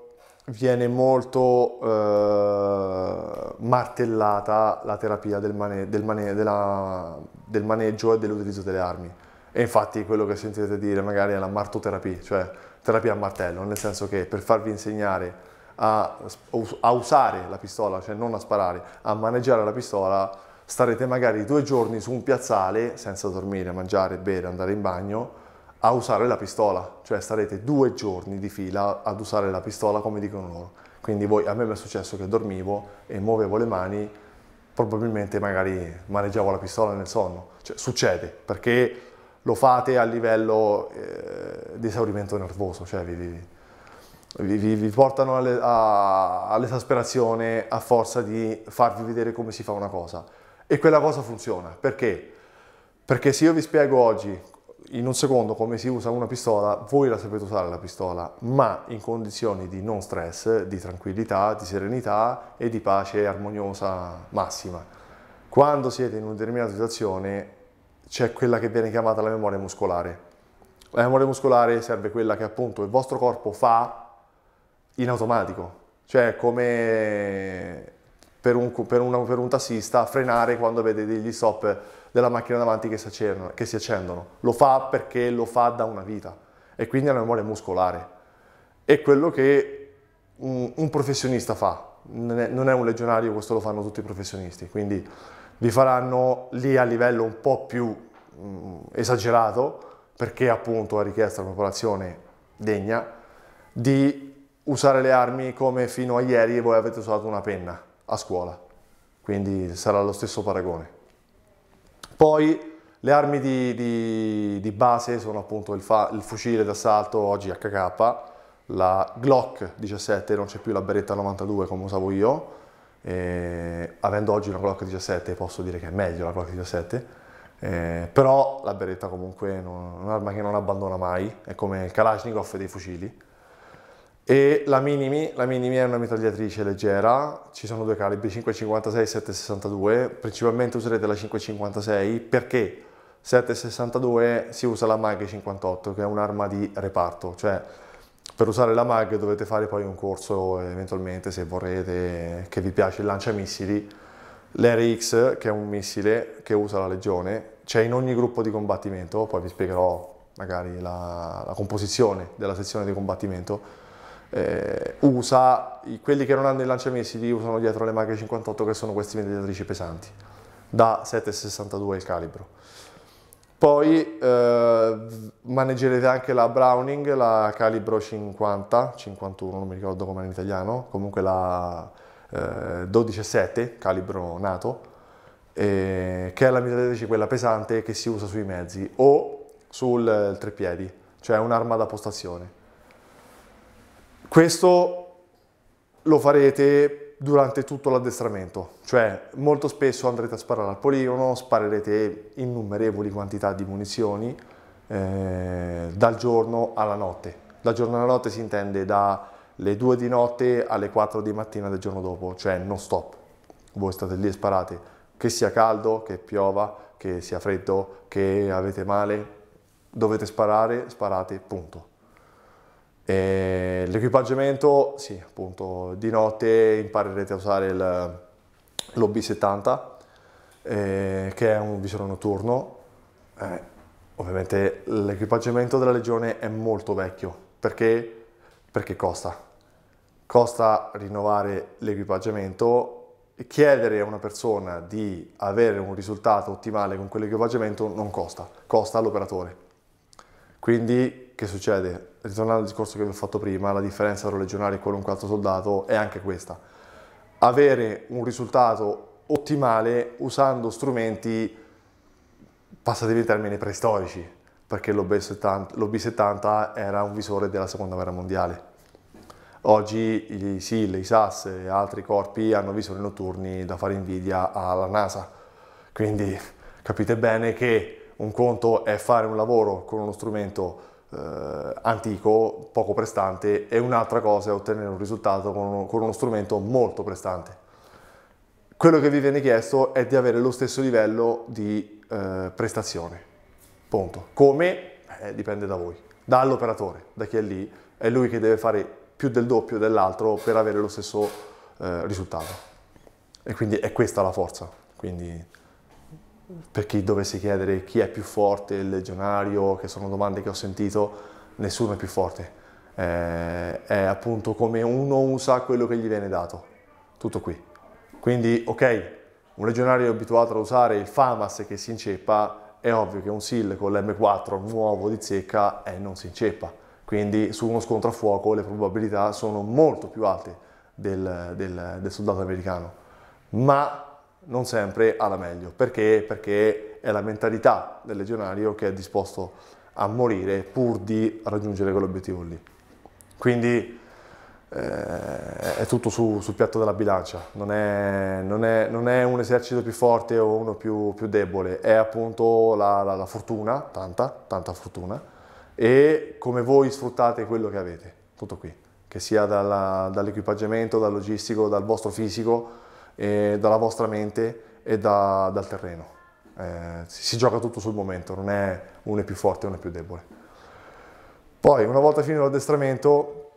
viene molto eh, martellata la terapia del, mane, del, mane, della, del maneggio e dell'utilizzo delle armi. E infatti quello che sentite dire magari è la martoterapia, cioè terapia a martello, nel senso che per farvi insegnare a, a, usare la pistola, cioè non a sparare, a maneggiare la pistola, starete magari due giorni su un piazzale senza dormire, mangiare, bere, andare in bagno, a usare la pistola, cioè starete due giorni di fila ad usare la pistola come dicono loro. Quindi voi, a me mi è successo che dormivo e muovevo le mani, probabilmente magari maneggiavo la pistola nel sonno. Cioè succede, perché lo fate a livello eh, di esaurimento nervoso, cioè vi, vi vi, vi, vi portano all'esasperazione a forza di farvi vedere come si fa una cosa. E quella cosa funziona. Perché? Perché se io vi spiego oggi in un secondo come si usa una pistola, voi la sapete usare la pistola, ma in condizioni di non stress, di tranquillità, di serenità e di pace armoniosa massima. Quando siete in una determinata situazione c'è quella che viene chiamata la memoria muscolare. La memoria muscolare serve quella che appunto il vostro corpo fa in automatico, cioè come per un, per, una, per un, tassista frenare quando vede degli stop della macchina davanti che si, accendono, che si accendono. Lo fa perché lo fa da una vita e quindi ha una memoria muscolare. È quello che un, un professionista fa, non è, non è un legionario, questo lo fanno tutti i professionisti, quindi vi faranno lì a livello un po' più mh, esagerato perché appunto è richiesta una popolazione degna di usare le armi come fino a ieri voi avete usato una penna a scuola, quindi sarà lo stesso paragone. Poi le armi di, di, di base sono appunto il, fa, il fucile d'assalto oggi HK, la Glock 17, non c'è più la beretta 92 come usavo io, e, avendo oggi una Glock 17 posso dire che è meglio la Glock 17, eh, però la beretta comunque è un'arma che non abbandona mai, è come il Kalashnikov dei fucili, e la Minimi, la Minimi è una mitragliatrice leggera, ci sono due calibri 5,56 e 7,62, principalmente userete la 5,56 perché 7,62 si usa la MAG 58 che è un'arma di reparto, cioè per usare la MAG dovete fare poi un corso eventualmente se vorrete che vi piace il lanciamissili, l'RX che è un missile che usa la legione, c'è in ogni gruppo di combattimento, poi vi spiegherò magari la, la composizione della sezione di combattimento, eh, usa, quelli che non hanno i lanciamissili usano dietro le maghe 58 che sono questi mediatrici pesanti, da 7,62 il calibro. Poi eh, maneggerete anche la Browning, la calibro 50, 51 non mi ricordo come in italiano, comunque la eh, 12,7 calibro NATO, eh, che è la mitragliatrice quella pesante che si usa sui mezzi o sul treppiedi, cioè un'arma da postazione. Questo lo farete durante tutto l'addestramento, cioè molto spesso andrete a sparare al poligono, sparerete innumerevoli quantità di munizioni eh, dal giorno alla notte. Dal giorno alla notte si intende dalle 2 di notte alle 4 di mattina del giorno dopo, cioè non stop. Voi state lì e sparate, che sia caldo, che piova, che sia freddo, che avete male, dovete sparare, sparate, punto. L'equipaggiamento, sì, appunto, di notte imparerete a usare l'OB70, eh, che è un visore notturno. Eh, ovviamente l'equipaggiamento della Legione è molto vecchio, perché? Perché costa. Costa rinnovare l'equipaggiamento, chiedere a una persona di avere un risultato ottimale con quell'equipaggiamento non costa, costa all'operatore. Quindi che succede? Ritornando al discorso che vi ho fatto prima, la differenza tra legionario e qualunque altro soldato è anche questa. Avere un risultato ottimale usando strumenti, passatevi i termini, preistorici, perché l'OB-70 era un visore della seconda guerra mondiale. Oggi i SIL, i SAS e altri corpi hanno visori notturni da fare invidia alla NASA. Quindi capite bene che un conto è fare un lavoro con uno strumento eh, antico, poco prestante, e un'altra cosa è ottenere un risultato con uno, con uno strumento molto prestante. quello che vi viene chiesto è di avere lo stesso livello di eh, prestazione. Punto. Come? Eh, dipende da voi, dall'operatore, da chi è lì, è lui che deve fare più del doppio dell'altro per avere lo stesso eh, risultato. E quindi è questa la forza. Quindi per chi dovesse chiedere chi è più forte, il legionario, che sono domande che ho sentito, nessuno è più forte. Eh, è appunto come uno usa quello che gli viene dato. Tutto qui. Quindi, ok, un legionario è abituato a usare il FAMAS che si inceppa, è ovvio che un SIL con l'M4 nuovo di zecca eh, non si inceppa. Quindi su uno scontro a fuoco le probabilità sono molto più alte del, del, del soldato americano. Ma non sempre alla meglio. Perché? Perché è la mentalità del legionario che è disposto a morire pur di raggiungere quell'obiettivo lì. Quindi eh, è tutto su, sul piatto della bilancia, non è, non, è, non è, un esercito più forte o uno più, più debole, è appunto la, la, la, fortuna, tanta, tanta fortuna, e come voi sfruttate quello che avete, tutto qui, che sia dall'equipaggiamento, dal logistico, dal vostro fisico, eh, dalla vostra mente e da, dal terreno. Eh, si, si, gioca tutto sul momento, non è uno è più forte e uno è più debole. Poi, una volta finito l'addestramento,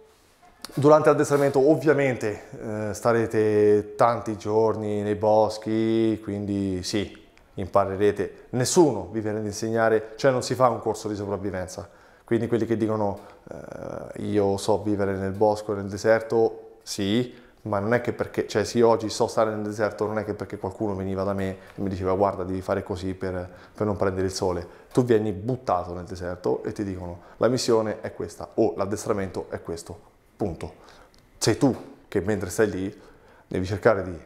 durante l'addestramento ovviamente eh, starete tanti giorni nei boschi, quindi sì, imparerete. Nessuno vi viene ad insegnare, cioè non si fa un corso di sopravvivenza. Quindi quelli che dicono eh, io so vivere nel bosco, nel deserto, sì, ma non è che perché, cioè sì oggi so stare nel deserto, non è che perché qualcuno veniva da me e mi diceva guarda devi fare così per, per non prendere il sole, tu vieni buttato nel deserto e ti dicono la missione è questa o l'addestramento è questo, punto. Sei tu che mentre stai lì devi cercare di,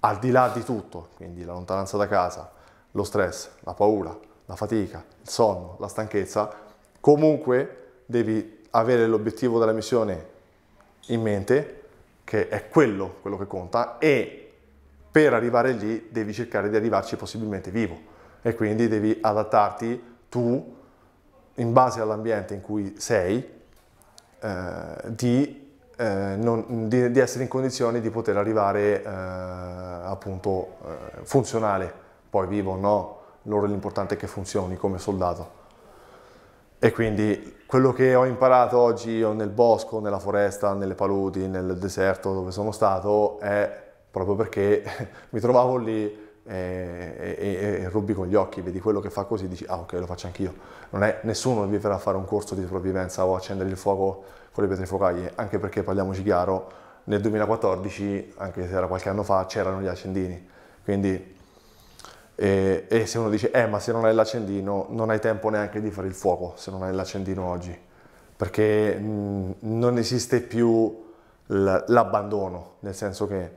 al di là di tutto, quindi la lontananza da casa, lo stress, la paura, la fatica, il sonno, la stanchezza, comunque devi avere l'obiettivo della missione in mente che è quello, quello che conta e per arrivare lì devi cercare di arrivarci possibilmente vivo. E quindi devi adattarti tu in base all'ambiente in cui sei eh, di, eh, non, di, di, essere in condizioni di poter arrivare eh, appunto eh, funzionale poi vivo o no loro l'importante è che funzioni come soldato. E quindi quello che ho imparato oggi nel bosco, nella foresta, nelle paludi, nel deserto dove sono stato è proprio perché mi trovavo lì e, e, e, rubi con gli occhi, vedi quello che fa così, dici ah ok lo faccio anch'io. Non è nessuno vi verrà a fare un corso di sopravvivenza o accendere il fuoco con le pietre anche perché parliamoci chiaro, nel 2014, anche se era qualche anno fa, c'erano gli accendini. Quindi e, e, se uno dice, eh ma se non hai l'accendino non hai tempo neanche di fare il fuoco se non hai l'accendino oggi, perché mh, non esiste più l'abbandono, nel senso che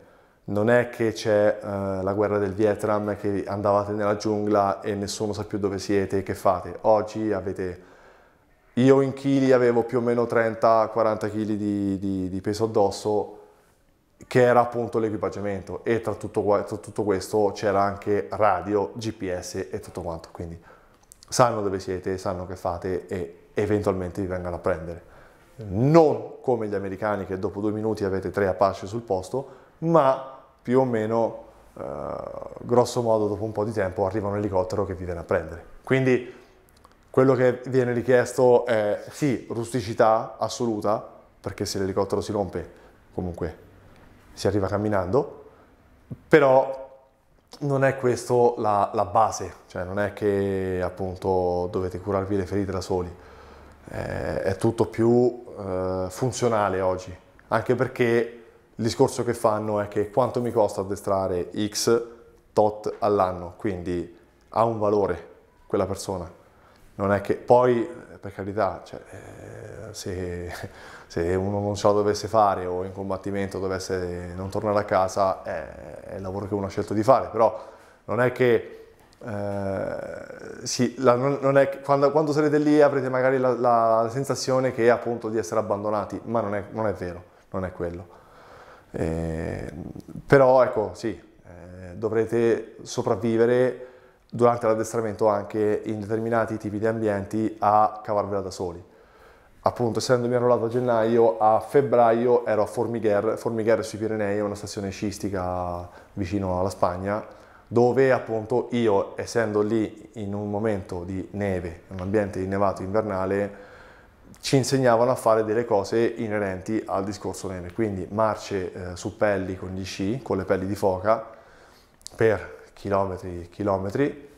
non è che c'è uh, la guerra del Vietnam che andavate nella giungla e nessuno sa più dove siete e che fate. Oggi avete, io in chili avevo più o meno 30-40 kg di, di, di peso addosso, che era appunto l'equipaggiamento e tra tutto, tra tutto questo c'era anche radio, GPS e tutto quanto, quindi sanno dove siete, sanno che fate e eventualmente vi vengono a prendere. Non come gli americani che dopo due minuti avete tre Apache sul posto, ma più o meno, eh, grosso modo, dopo un po' di tempo arriva un elicottero che vi viene a prendere. Quindi quello che viene richiesto è sì, rusticità assoluta, perché se l'elicottero si rompe comunque si arriva camminando, però non è questo la, la, base, cioè non è che appunto dovete curarvi le ferite da soli, eh, è tutto più eh, funzionale oggi, anche perché il discorso che fanno è che quanto mi costa addestrare X tot all'anno, quindi ha un valore quella persona, non è che poi per carità, cioè, eh, se se uno non ce la dovesse fare o in combattimento dovesse non tornare a casa è, è il lavoro che uno ha scelto di fare, però non è che eh, sì, la, non, è, quando, quando, sarete lì avrete magari la, la, sensazione che appunto di essere abbandonati, ma non è, non è vero, non è quello. Eh, però ecco, sì, eh, dovrete sopravvivere durante l'addestramento anche in determinati tipi di ambienti a cavarvela da soli appunto essendomi arruolato a gennaio, a febbraio ero a Formigher, Formigher sui Pirenei, una stazione sciistica vicino alla Spagna, dove appunto io, essendo lì in un momento di neve, un ambiente innevato invernale, ci insegnavano a fare delle cose inerenti al discorso neve, quindi marce eh, su pelli con gli sci, con le pelli di foca, per chilometri e chilometri,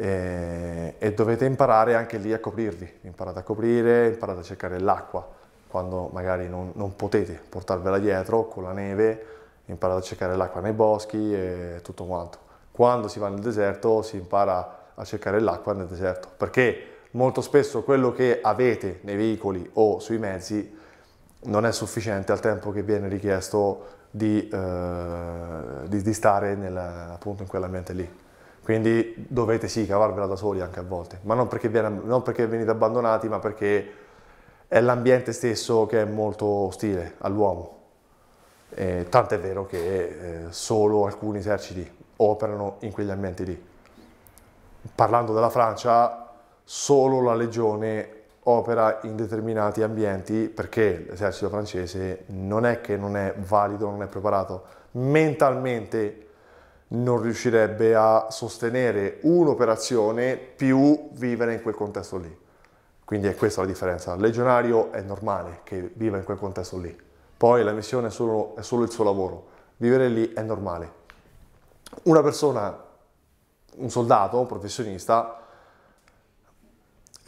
e, e dovete imparare anche lì a coprirvi, imparate a coprire, imparate a cercare l'acqua, quando magari non, non, potete portarvela dietro con la neve, imparate a cercare l'acqua nei boschi e tutto quanto. Quando si va nel deserto si impara a cercare l'acqua nel deserto, perché molto spesso quello che avete nei veicoli o sui mezzi non è sufficiente al tempo che viene richiesto di, eh, di, di stare nel, appunto in quell'ambiente lì. Quindi dovete sì cavarvela da soli anche a volte, ma non perché, viene, non perché venite abbandonati, ma perché è l'ambiente stesso che è molto ostile all'uomo. Tanto è vero che eh, solo alcuni eserciti operano in quegli ambienti lì. Parlando della Francia, solo la legione opera in determinati ambienti perché l'esercito francese non è che non è valido, non è preparato mentalmente non riuscirebbe a sostenere un'operazione più vivere in quel contesto lì. Quindi è questa la differenza. Il legionario è normale che viva in quel contesto lì. Poi la missione è solo, è solo il suo lavoro. Vivere lì è normale. Una persona, un soldato, un professionista,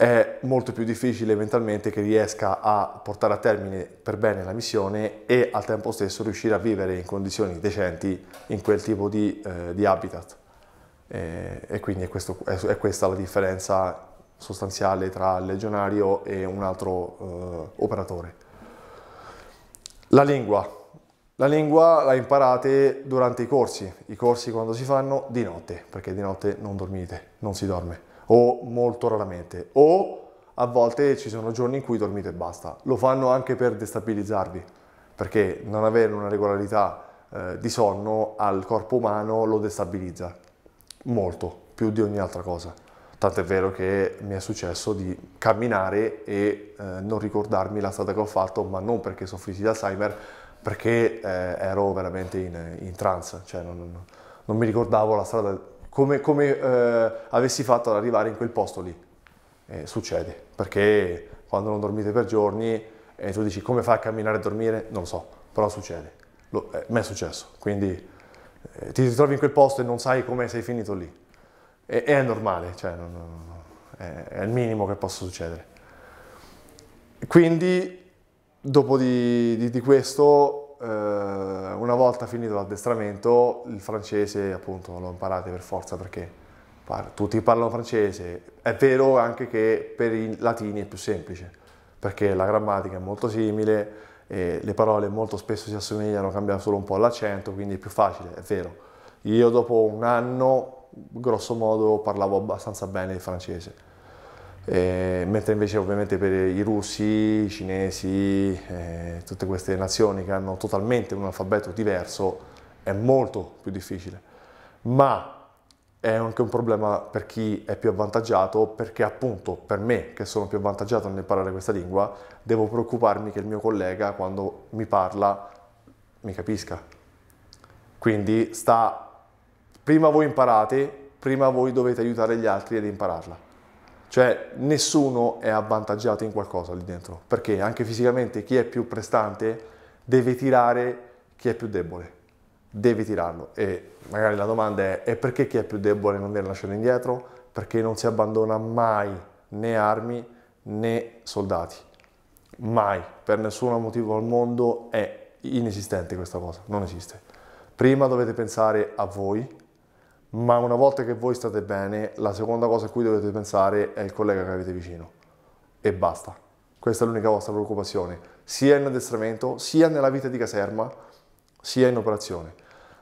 è molto più difficile mentalmente che riesca a portare a termine per bene la missione e al tempo stesso riuscire a vivere in condizioni decenti in quel tipo di, eh, di habitat. E, e quindi è, questo, è, è, questa la differenza sostanziale tra il legionario e un altro eh, operatore. La lingua. La lingua la imparate durante i corsi, i corsi quando si fanno di notte, perché di notte non dormite, non si dorme o molto raramente o a volte ci sono giorni in cui dormite e basta. Lo fanno anche per destabilizzarvi, perché non avere una regolarità eh, di sonno al corpo umano lo destabilizza molto, più di ogni altra cosa. Tant'è vero che mi è successo di camminare e eh, non ricordarmi la strada che ho fatto, ma non perché soffrissi di Alzheimer, perché eh, ero veramente in, in trance, cioè non, non mi ricordavo la strada come, come eh, avessi fatto ad arrivare in quel posto lì. Eh, succede, perché quando non dormite per giorni e tu dici come fai a camminare e dormire, non lo so, però succede. Lo, eh, mi è successo, quindi eh, ti ritrovi in quel posto e non sai come sei finito lì. E, è normale, cioè, non, non, è, è il minimo che possa succedere. Quindi, dopo di, di, di questo, eh, una volta finito l'addestramento, il francese appunto lo imparate per forza perché par tutti parlano francese. È vero anche che per i latini è più semplice, perché la grammatica è molto simile, le parole molto spesso si assomigliano, cambia solo un po' l'accento, quindi è più facile, è vero. Io dopo un anno, grosso modo, parlavo abbastanza bene il francese eh, mentre invece ovviamente per i russi, i cinesi, eh, tutte queste nazioni che hanno totalmente un alfabeto diverso è molto più difficile. Ma è anche un problema per chi è più avvantaggiato perché appunto per me che sono più avvantaggiato nel parlare questa lingua devo preoccuparmi che il mio collega quando mi parla mi capisca. Quindi sta, prima voi imparate, prima voi dovete aiutare gli altri ad impararla. Cioè nessuno è avvantaggiato in qualcosa lì dentro, perché anche fisicamente chi è più prestante deve tirare chi è più debole, deve tirarlo. E magari la domanda è, e perché chi è più debole non viene lasciato indietro? Perché non si abbandona mai né armi né soldati. Mai, per nessun motivo al mondo è inesistente questa cosa, non esiste. Prima dovete pensare a voi, ma una volta che voi state bene, la seconda cosa a cui dovete pensare è il collega che avete vicino. E basta. Questa è l'unica vostra preoccupazione, sia in addestramento, sia nella vita di caserma, sia in operazione.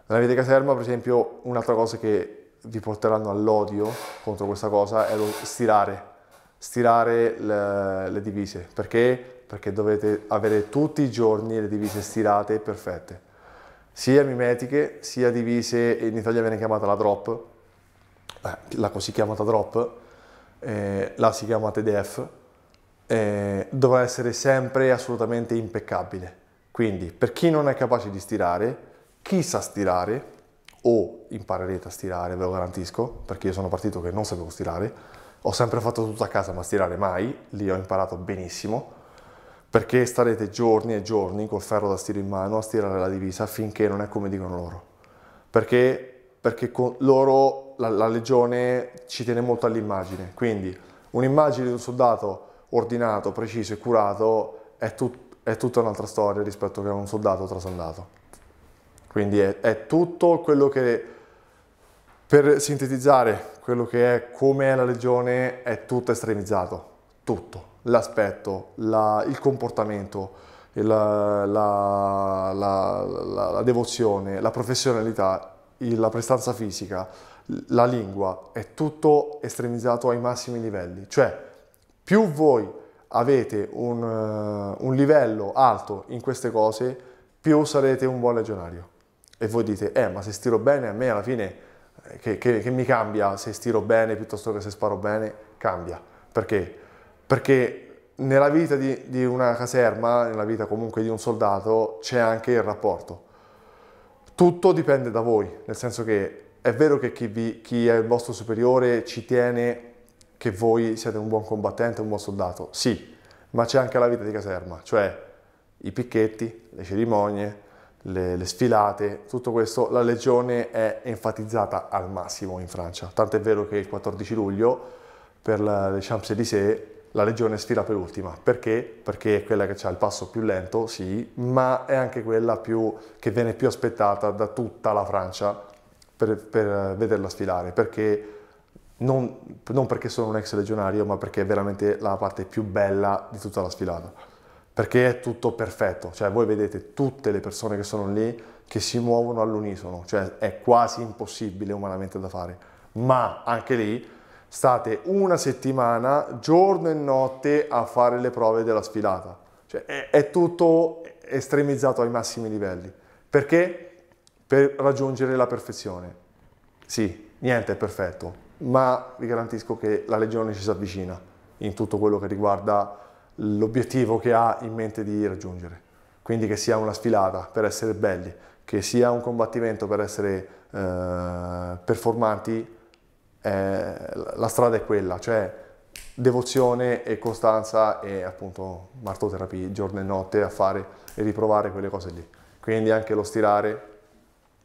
Nella vita di caserma, per esempio, un'altra cosa che vi porteranno all'odio contro questa cosa è lo stirare, stirare le, le divise. Perché? Perché dovete avere tutti i giorni le divise stirate e perfette sia mimetiche sia divise, in Italia viene chiamata la drop, eh, la così chiamata drop, eh, la si chiama TDF, eh, dovrà essere sempre assolutamente impeccabile. Quindi per chi non è capace di stirare, chi sa stirare o imparerete a stirare, ve lo garantisco, perché io sono partito che non sapevo stirare, ho sempre fatto tutto a casa ma stirare mai, lì ho imparato benissimo, perché starete giorni e giorni col ferro da stiro in mano a stirare la divisa finché non è come dicono loro. Perché, perché loro, la, la legione ci tiene molto all'immagine, quindi un'immagine di un soldato ordinato, preciso e curato è, tut, è tutta un'altra storia rispetto a un soldato trasandato. Quindi è, è tutto quello che, per sintetizzare, quello che è come è la legione, è tutto estremizzato, tutto, l'aspetto, la, il comportamento, la, la, la, devozione, la professionalità, la prestanza fisica, la lingua, è tutto estremizzato ai massimi livelli. Cioè, più voi avete un, uh, un livello alto in queste cose, più sarete un buon legionario e voi dite, eh ma se stiro bene a me alla fine eh, che, che, che, mi cambia se stiro bene piuttosto che se sparo bene? Cambia. Perché? Perché nella vita di, di una caserma, nella vita comunque di un soldato, c'è anche il rapporto. Tutto dipende da voi, nel senso che è vero che chi, vi, chi è il vostro superiore ci tiene che voi siete un buon combattente, un buon soldato, sì, ma c'è anche la vita di caserma, cioè i picchetti, le cerimonie, le, le, sfilate, tutto questo, la legione è enfatizzata al massimo in Francia. Tanto è vero che il 14 luglio per la, le Champs-Élysées la legione sfila per ultima. Perché? Perché è quella che ha il passo più lento, sì, ma è anche quella più, che viene più aspettata da tutta la Francia per, per vederla sfilare. Perché non, non perché sono un ex legionario, ma perché è veramente la parte più bella di tutta la sfilata perché è tutto perfetto, cioè voi vedete tutte le persone che sono lì che si muovono all'unisono, cioè è quasi impossibile umanamente da fare, ma anche lì state una settimana, giorno e notte a fare le prove della sfilata, cioè è, è tutto estremizzato ai massimi livelli, perché? Per raggiungere la perfezione. Sì, niente è perfetto, ma vi garantisco che la legione ci si avvicina in tutto quello che riguarda l'obiettivo che ha in mente di raggiungere. Quindi che sia una sfilata per essere belli, che sia un combattimento per essere eh, performanti, eh, la strada è quella, cioè devozione e costanza e appunto martoterapia giorno e notte a fare e riprovare quelle cose lì. Quindi anche lo stirare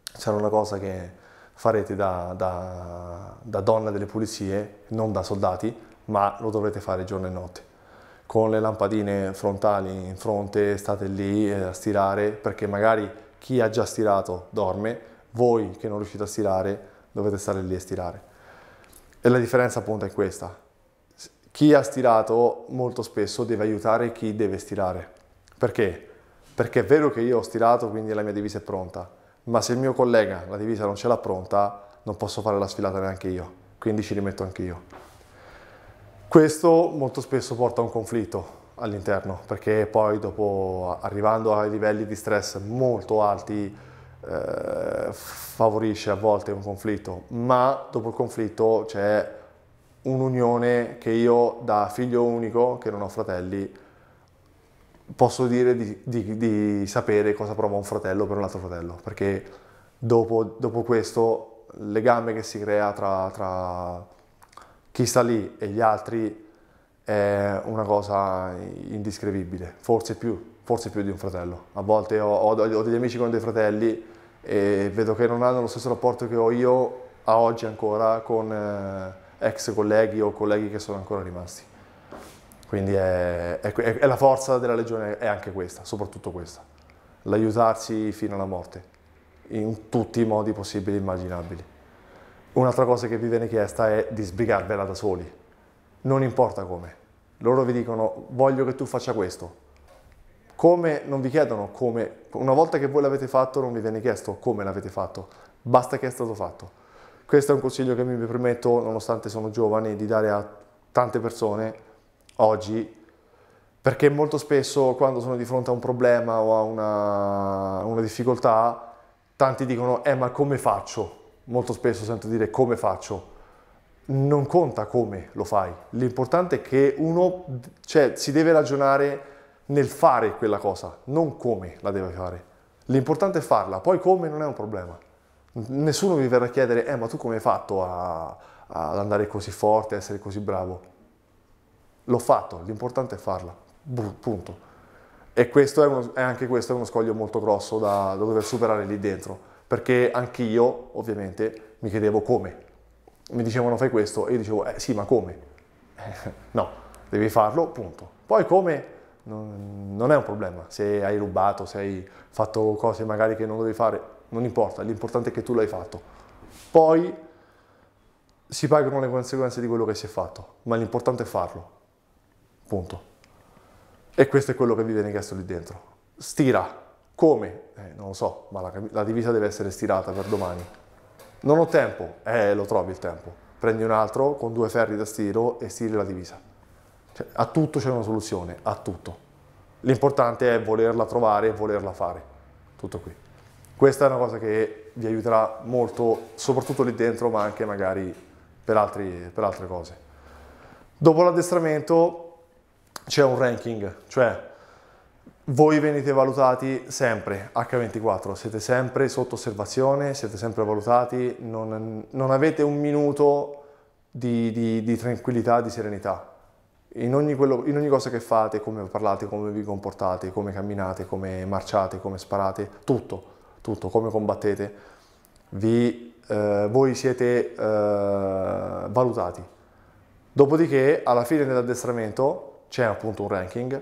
sarà una cosa che farete da, da, da donna delle pulizie, non da soldati, ma lo dovrete fare giorno e notte con le lampadine frontali in fronte, state lì a stirare perché magari chi ha già stirato dorme, voi che non riuscite a stirare dovete stare lì a stirare. E la differenza appunto è questa. Chi ha stirato molto spesso deve aiutare chi deve stirare. Perché? Perché è vero che io ho stirato, quindi la mia divisa è pronta, ma se il mio collega la divisa non ce l'ha pronta, non posso fare la sfilata neanche io, quindi ci rimetto anche io. Questo molto spesso porta a un conflitto all'interno, perché poi dopo, arrivando ai livelli di stress molto alti, eh, favorisce a volte un conflitto, ma dopo il conflitto c'è un'unione che io da figlio unico, che non ho fratelli, posso dire di, di, di, sapere cosa prova un fratello per un altro fratello, perché dopo, dopo questo il legame che si crea tra, tra chi sta lì e gli altri è una cosa indescrivibile, forse più, forse più di un fratello. A volte ho, ho, ho, degli amici con dei fratelli e vedo che non hanno lo stesso rapporto che ho io a oggi ancora con eh, ex colleghi o colleghi che sono ancora rimasti. Quindi è, è, è la forza della Legione è anche questa, soprattutto questa, l'aiutarsi fino alla morte, in tutti i modi possibili e immaginabili. Un'altra cosa che vi viene chiesta è di sbrigarvela da soli, non importa come. Loro vi dicono voglio che tu faccia questo. Come non vi chiedono come, una volta che voi l'avete fatto non vi viene chiesto come l'avete fatto, basta che è stato fatto. Questo è un consiglio che mi permetto, nonostante sono giovane, di dare a tante persone oggi, perché molto spesso quando sono di fronte a un problema o a una, una difficoltà, tanti dicono eh ma come faccio? molto spesso sento dire come faccio, non conta come lo fai, l'importante è che uno cioè, si deve ragionare nel fare quella cosa, non come la deve fare. L'importante è farla, poi come non è un problema. Nessuno vi verrà a chiedere, eh ma tu come hai fatto a, ad andare così forte, a essere così bravo? L'ho fatto, l'importante è farla, punto. E questo è, uno, è anche questo è uno scoglio molto grosso da, da dover superare lì dentro, perché anche io ovviamente mi chiedevo come. Mi dicevano fai questo e io dicevo, eh sì, ma come? no, devi farlo, punto. Poi come non, non, è un problema, se hai rubato, se hai fatto cose magari che non dovevi fare, non importa, l'importante è che tu l'hai fatto. Poi si pagano le conseguenze di quello che si è fatto, ma l'importante è farlo, punto. E questo è quello che vi viene chiesto lì dentro. Stira, come? Eh, non lo so, ma la, la divisa deve essere stirata per domani. Non ho tempo, eh, lo trovi il tempo. Prendi un altro con due ferri da stiro e stiri la divisa. Cioè, a tutto c'è una soluzione, a tutto. L'importante è volerla trovare e volerla fare. Tutto qui. Questa è una cosa che vi aiuterà molto, soprattutto lì dentro, ma anche magari per, altri, per altre cose. Dopo l'addestramento c'è un ranking, cioè voi venite valutati sempre H24, siete sempre sotto osservazione, siete sempre valutati, non, non avete un minuto di, di, di tranquillità, di serenità in ogni, quello, in ogni, cosa che fate, come parlate, come vi comportate, come camminate, come marciate, come sparate, tutto, tutto, come combattete, vi, eh, voi siete eh, valutati. Dopodiché, alla fine dell'addestramento, c'è appunto un ranking,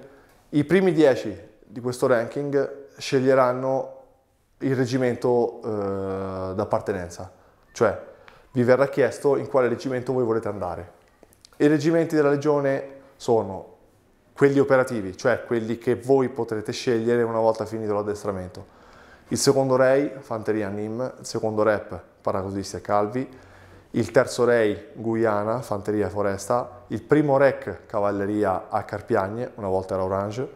i primi 10 di questo ranking sceglieranno il reggimento eh, d'appartenenza, cioè vi verrà chiesto in quale reggimento voi volete andare. I reggimenti della legione sono quelli operativi, cioè quelli che voi potrete scegliere una volta finito l'addestramento. Il secondo Rei, Fanteria NIM, il secondo Rep, Paracosisti e Calvi, il terzo Rei, Guyana, Fanteria Foresta, il primo Rec, Cavalleria a Carpiagne, una volta era Orange,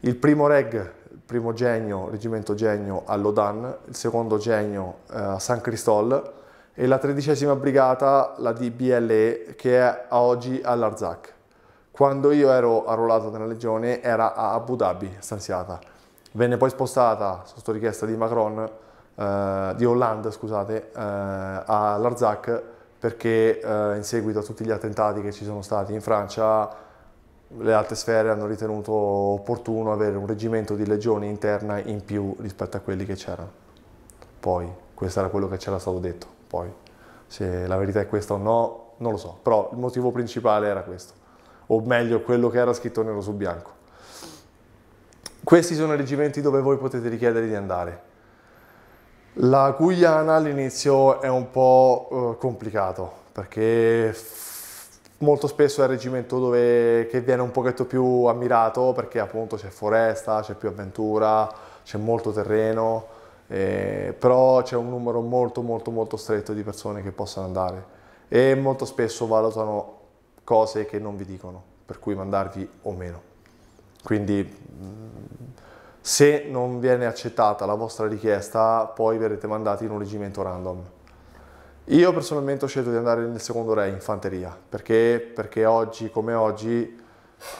il primo Reg, primo Genio, Reggimento Genio a Lodan, il secondo Genio eh, a San Cristol e la tredicesima brigata, la DBLE, che è a oggi all'Arzak. Quando io ero arruolato nella legione era a Abu Dhabi stanziata. Venne poi spostata, sotto richiesta di Macron, eh, di Hollande, scusate, eh, a Larzac perché eh, in seguito a tutti gli attentati che ci sono stati in Francia le alte sfere hanno ritenuto opportuno avere un reggimento di legione interna in più rispetto a quelli che c'erano. Poi, questo era quello che c'era stato detto. Poi, se la verità è questa o no, non lo so, però il motivo principale era questo o meglio quello che era scritto nero su bianco. Questi sono i reggimenti dove voi potete richiedere di andare. La Guyana all'inizio è un po' uh, complicato perché molto spesso è il reggimento dove, che viene un pochetto più ammirato perché appunto c'è foresta, c'è più avventura, c'è molto terreno, eh, però c'è un numero molto molto molto stretto di persone che possono andare e molto spesso valutano cose che non vi dicono, per cui mandarvi o meno. Quindi se non viene accettata la vostra richiesta, poi verrete mandati in un reggimento random. Io personalmente ho scelto di andare nel secondo re, infanteria, perché, perché oggi come oggi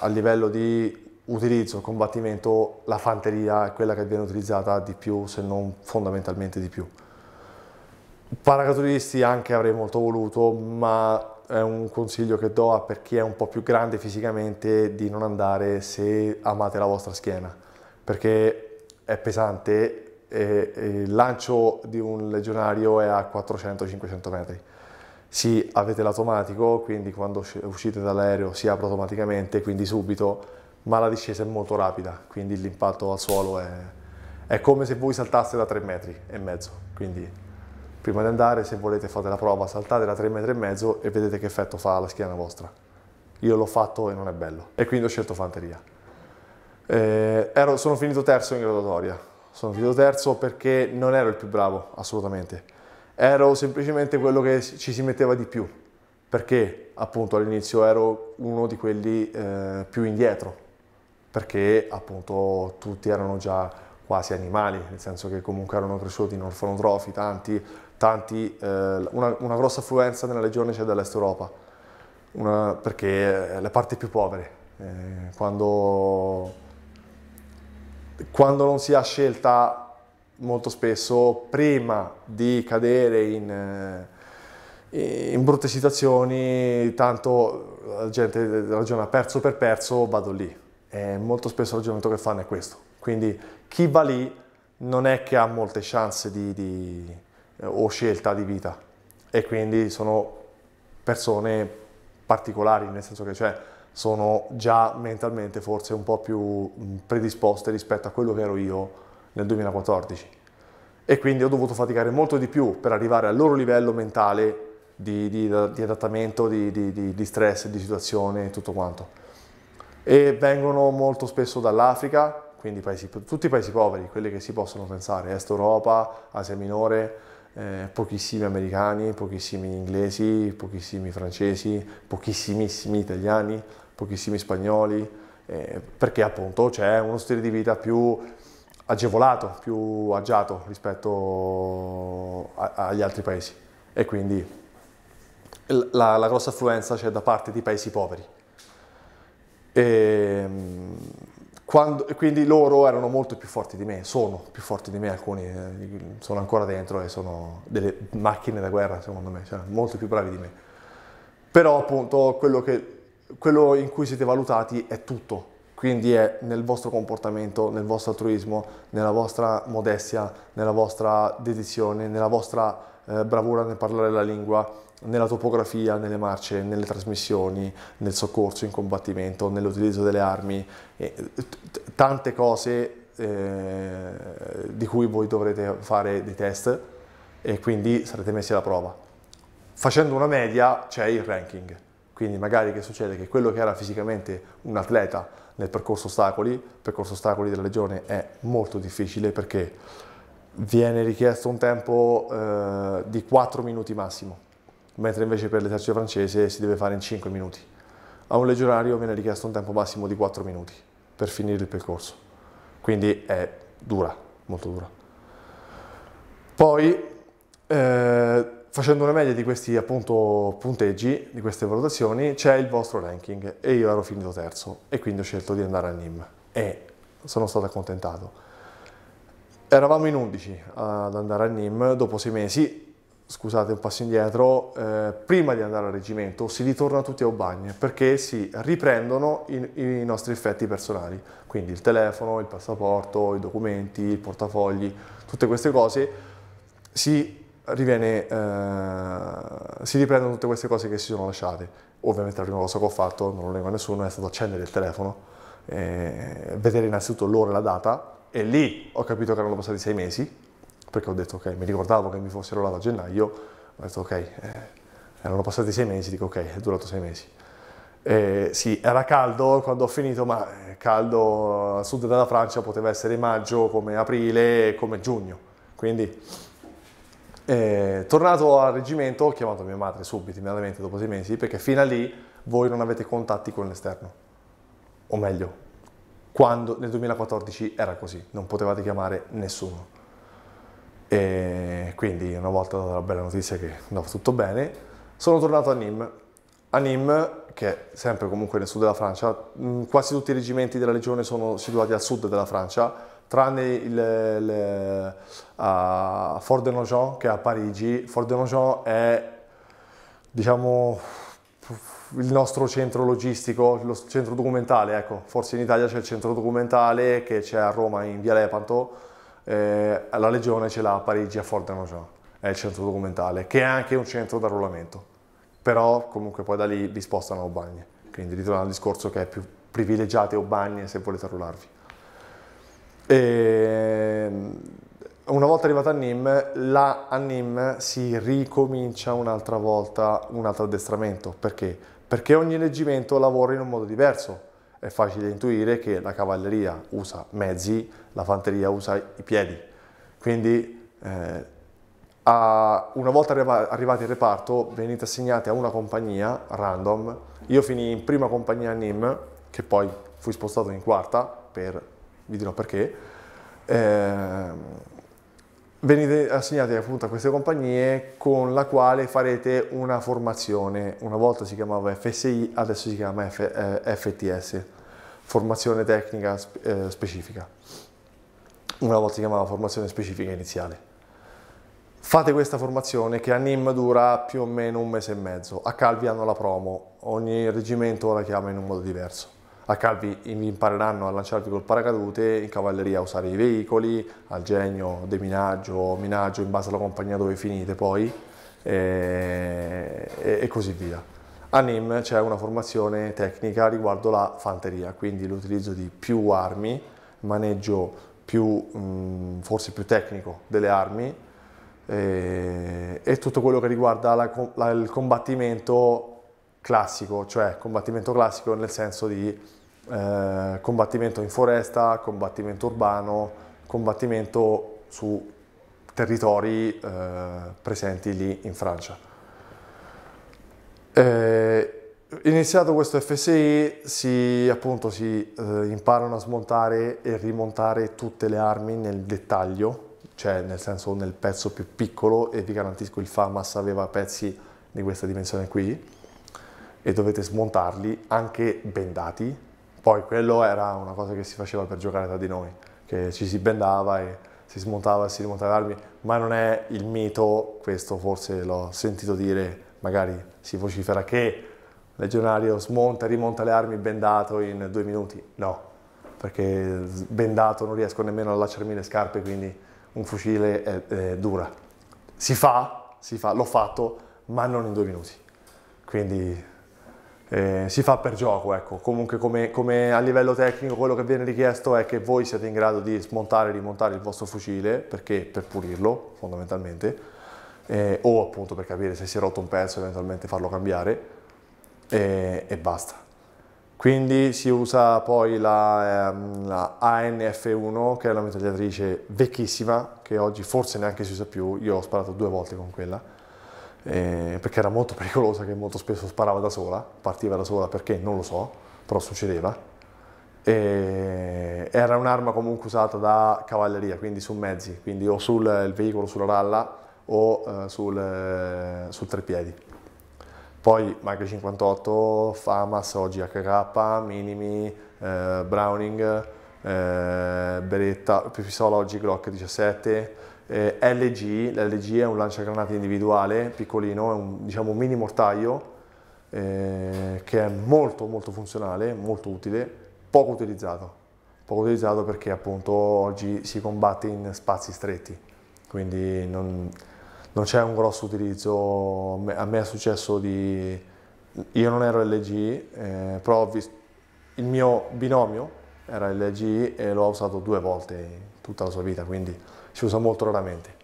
a livello di utilizzo, combattimento, la fanteria è quella che viene utilizzata di più, se non fondamentalmente di più. Paracadutisti anche avrei molto voluto, ma è un consiglio che do a per chi è un po' più grande fisicamente di non andare se amate la vostra schiena, perché è pesante e, il lancio di un legionario è a 400-500 metri. Sì, avete l'automatico, quindi quando uscite dall'aereo si apre automaticamente, quindi subito, ma la discesa è molto rapida, quindi l'impatto al suolo è, è come se voi saltaste da 3 metri e mezzo, quindi Prima di andare, se volete fate la prova, saltate da 3 metri e mezzo e vedete che effetto fa alla schiena vostra. Io l'ho fatto e non è bello. E quindi ho scelto fanteria. Eh, ero, sono finito terzo in graduatoria. Sono finito terzo perché non ero il più bravo, assolutamente. Ero semplicemente quello che ci si metteva di più. Perché appunto all'inizio ero uno di quelli eh, più indietro. Perché appunto tutti erano già quasi animali, nel senso che comunque erano cresciuti in orfanotrofi, tanti, tanti, eh, una, una, grossa affluenza nella legione c'è dall'est Europa, una, perché le parti più povere, eh, quando, quando non si ha scelta molto spesso, prima di cadere in, eh, in brutte situazioni, tanto la gente ragiona perso per perso, vado lì. E molto spesso il ragionamento che fanno è questo. Quindi chi va lì non è che ha molte chance di, di, o scelta di vita e quindi sono persone particolari, nel senso che cioè, sono già mentalmente forse un po' più predisposte rispetto a quello che ero io nel 2014 e quindi ho dovuto faticare molto di più per arrivare al loro livello mentale di, di, di adattamento, di, di, stress, di situazione e tutto quanto. E vengono molto spesso dall'Africa, quindi paesi, tutti i paesi poveri, quelli che si possono pensare, Est Europa, Asia Minore, eh, pochissimi americani, pochissimi inglesi, pochissimi francesi, pochissimissimi italiani, pochissimi spagnoli, eh, perché appunto c'è uno stile di vita più agevolato, più agiato rispetto a, agli altri paesi e quindi la, la grossa affluenza c'è da parte di paesi poveri. E, ehm, quando, quindi loro erano molto più forti di me, sono più forti di me, alcuni eh, sono ancora dentro e sono delle macchine da guerra secondo me, cioè molto più bravi di me. Però appunto quello, che, quello in cui siete valutati è tutto, quindi è nel vostro comportamento, nel vostro altruismo, nella vostra modestia, nella vostra dedizione, nella vostra eh, bravura nel parlare la lingua, nella topografia, nelle marce, nelle trasmissioni, nel soccorso in combattimento, nell'utilizzo delle armi, tante cose eh, di cui voi dovrete fare dei test e quindi sarete messi alla prova. Facendo una media c'è il ranking, quindi magari che succede? Che quello che era fisicamente un atleta nel percorso ostacoli, il percorso ostacoli della legione è molto difficile perché viene richiesto un tempo eh, di 4 minuti massimo mentre invece per l'esercito francese si deve fare in 5 minuti. A un legionario viene richiesto un tempo massimo di 4 minuti per finire il percorso, quindi è dura, molto dura. Poi, eh, facendo una media di questi appunto punteggi, di queste valutazioni, c'è il vostro ranking e io ero finito terzo e quindi ho scelto di andare a NIM e sono stato accontentato. Eravamo in 11 ad andare a NIM dopo sei mesi, scusate un passo indietro, eh, prima di andare al reggimento si ritorna tutti a Aubagne perché si riprendono i, i, nostri effetti personali, quindi il telefono, il passaporto, i documenti, il portafogli, tutte queste cose, si, riviene, eh, si riprendono tutte queste cose che si sono lasciate. Ovviamente la prima cosa che ho fatto, non lo nego a nessuno, è stato accendere il telefono, eh, vedere innanzitutto l'ora e la data e lì ho capito che erano passati sei mesi perché ho detto ok, mi ricordavo che mi fossero lato a gennaio, ho detto ok, eh, erano passati sei mesi, dico ok, è durato sei mesi. Eh, sì, era caldo quando ho finito, ma eh, caldo a sud della Francia poteva essere maggio come aprile come giugno. Quindi, eh, tornato al reggimento, ho chiamato mia madre subito, immediatamente dopo sei mesi, perché fino a lì voi non avete contatti con l'esterno. O meglio, quando nel 2014 era così, non potevate chiamare nessuno. E quindi una volta la bella notizia che andava tutto bene, sono tornato a Nîmes. A Nîmes, che è sempre comunque nel sud della Francia, quasi tutti i reggimenti della legione sono situati al sud della Francia, tranne il, il, a Fort de Nogent che è a Parigi. Fort de Nogent è diciamo il nostro centro logistico, il centro documentale, ecco, forse in Italia c'è il centro documentale che c'è a Roma in via Lepanto, eh, la Legione ce l'ha a Parigi, a Fort de Nogent, è il centro documentale, che è anche un centro d'arruolamento, però comunque poi da lì vi spostano a Aubagne, quindi ritornando al discorso che è più privilegiate Aubagne se volete arruolarvi. E, una volta arrivato a Nîmes, là a Nîmes si ricomincia un'altra volta un altro addestramento, perché? Perché ogni reggimento lavora in un modo diverso, è facile intuire che la cavalleria usa mezzi, la fanteria usa i piedi. Quindi eh, a, una volta arrivati in reparto venite assegnati a una compagnia random. Io finì in prima compagnia Nîmes, che poi fui spostato in quarta, per, vi dirò perché. Eh, venite assegnati appunto a queste compagnie con la quale farete una formazione, una volta si chiamava FSI, adesso si chiama F, eh, FTS, formazione tecnica eh, specifica, una volta si chiamava formazione specifica iniziale. Fate questa formazione che a NIM dura più o meno un mese e mezzo, a Calvi hanno la promo, ogni reggimento la chiama in un modo diverso. A Calvi impareranno a lanciarvi col paracadute, in cavalleria a usare i veicoli, al genio, deminaggio, minaggio in base alla compagnia dove finite poi e, e così via. A NIM c'è una formazione tecnica riguardo la fanteria, quindi l'utilizzo di più armi, maneggio più, mh, forse più tecnico delle armi e, e tutto quello che riguarda la, la, il combattimento classico, cioè combattimento classico nel senso di eh, combattimento in foresta, combattimento urbano, combattimento su territori eh, presenti lì in Francia. Eh, iniziato questo FSI si, appunto, si eh, imparano a smontare e rimontare tutte le armi nel dettaglio, cioè nel senso nel pezzo più piccolo e vi garantisco il FAMAS aveva pezzi di questa dimensione qui e dovete smontarli anche bendati. Poi quello era una cosa che si faceva per giocare tra di noi, che ci si bendava e si smontava e si rimontava le armi, ma non è il mito, questo forse l'ho sentito dire, magari si vocifera che legionario smonta e rimonta le armi bendato in due minuti. No, perché bendato non riesco nemmeno a allacciarmi le scarpe, quindi un fucile è, è dura. Si fa, si fa, l'ho fatto, ma non in due minuti. Quindi eh, si fa per gioco, ecco. comunque come, come, a livello tecnico quello che viene richiesto è che voi siete in grado di smontare e rimontare il vostro fucile, perché per pulirlo fondamentalmente, eh, o appunto per capire se si è rotto un pezzo eventualmente farlo cambiare e, e basta. Quindi si usa poi la, ehm, la, ANF1 che è una mitragliatrice vecchissima che oggi forse neanche si usa più, io ho sparato due volte con quella eh, perché era molto pericolosa che molto spesso sparava da sola, partiva da sola perché non lo so, però succedeva. E era un'arma comunque usata da cavalleria, quindi su mezzi, quindi o sul veicolo sulla ralla o eh, sul, eh, sul treppiedi. Poi Mag 58, FAMAS, oggi HK, Minimi, eh, Browning, eh, Beretta, pistola oggi Glock 17, eh, LG, l'LG è un lanciagranate individuale, piccolino, è un diciamo, mini mortaio eh, che è molto molto funzionale, molto utile, poco utilizzato. Poco utilizzato perché appunto oggi si combatte in spazi stretti, quindi non, non c'è un grosso utilizzo. A me è successo di... Io non ero LG, eh, però il mio binomio era LG e l'ho usato due volte in tutta la sua vita, quindi si usa molto raramente.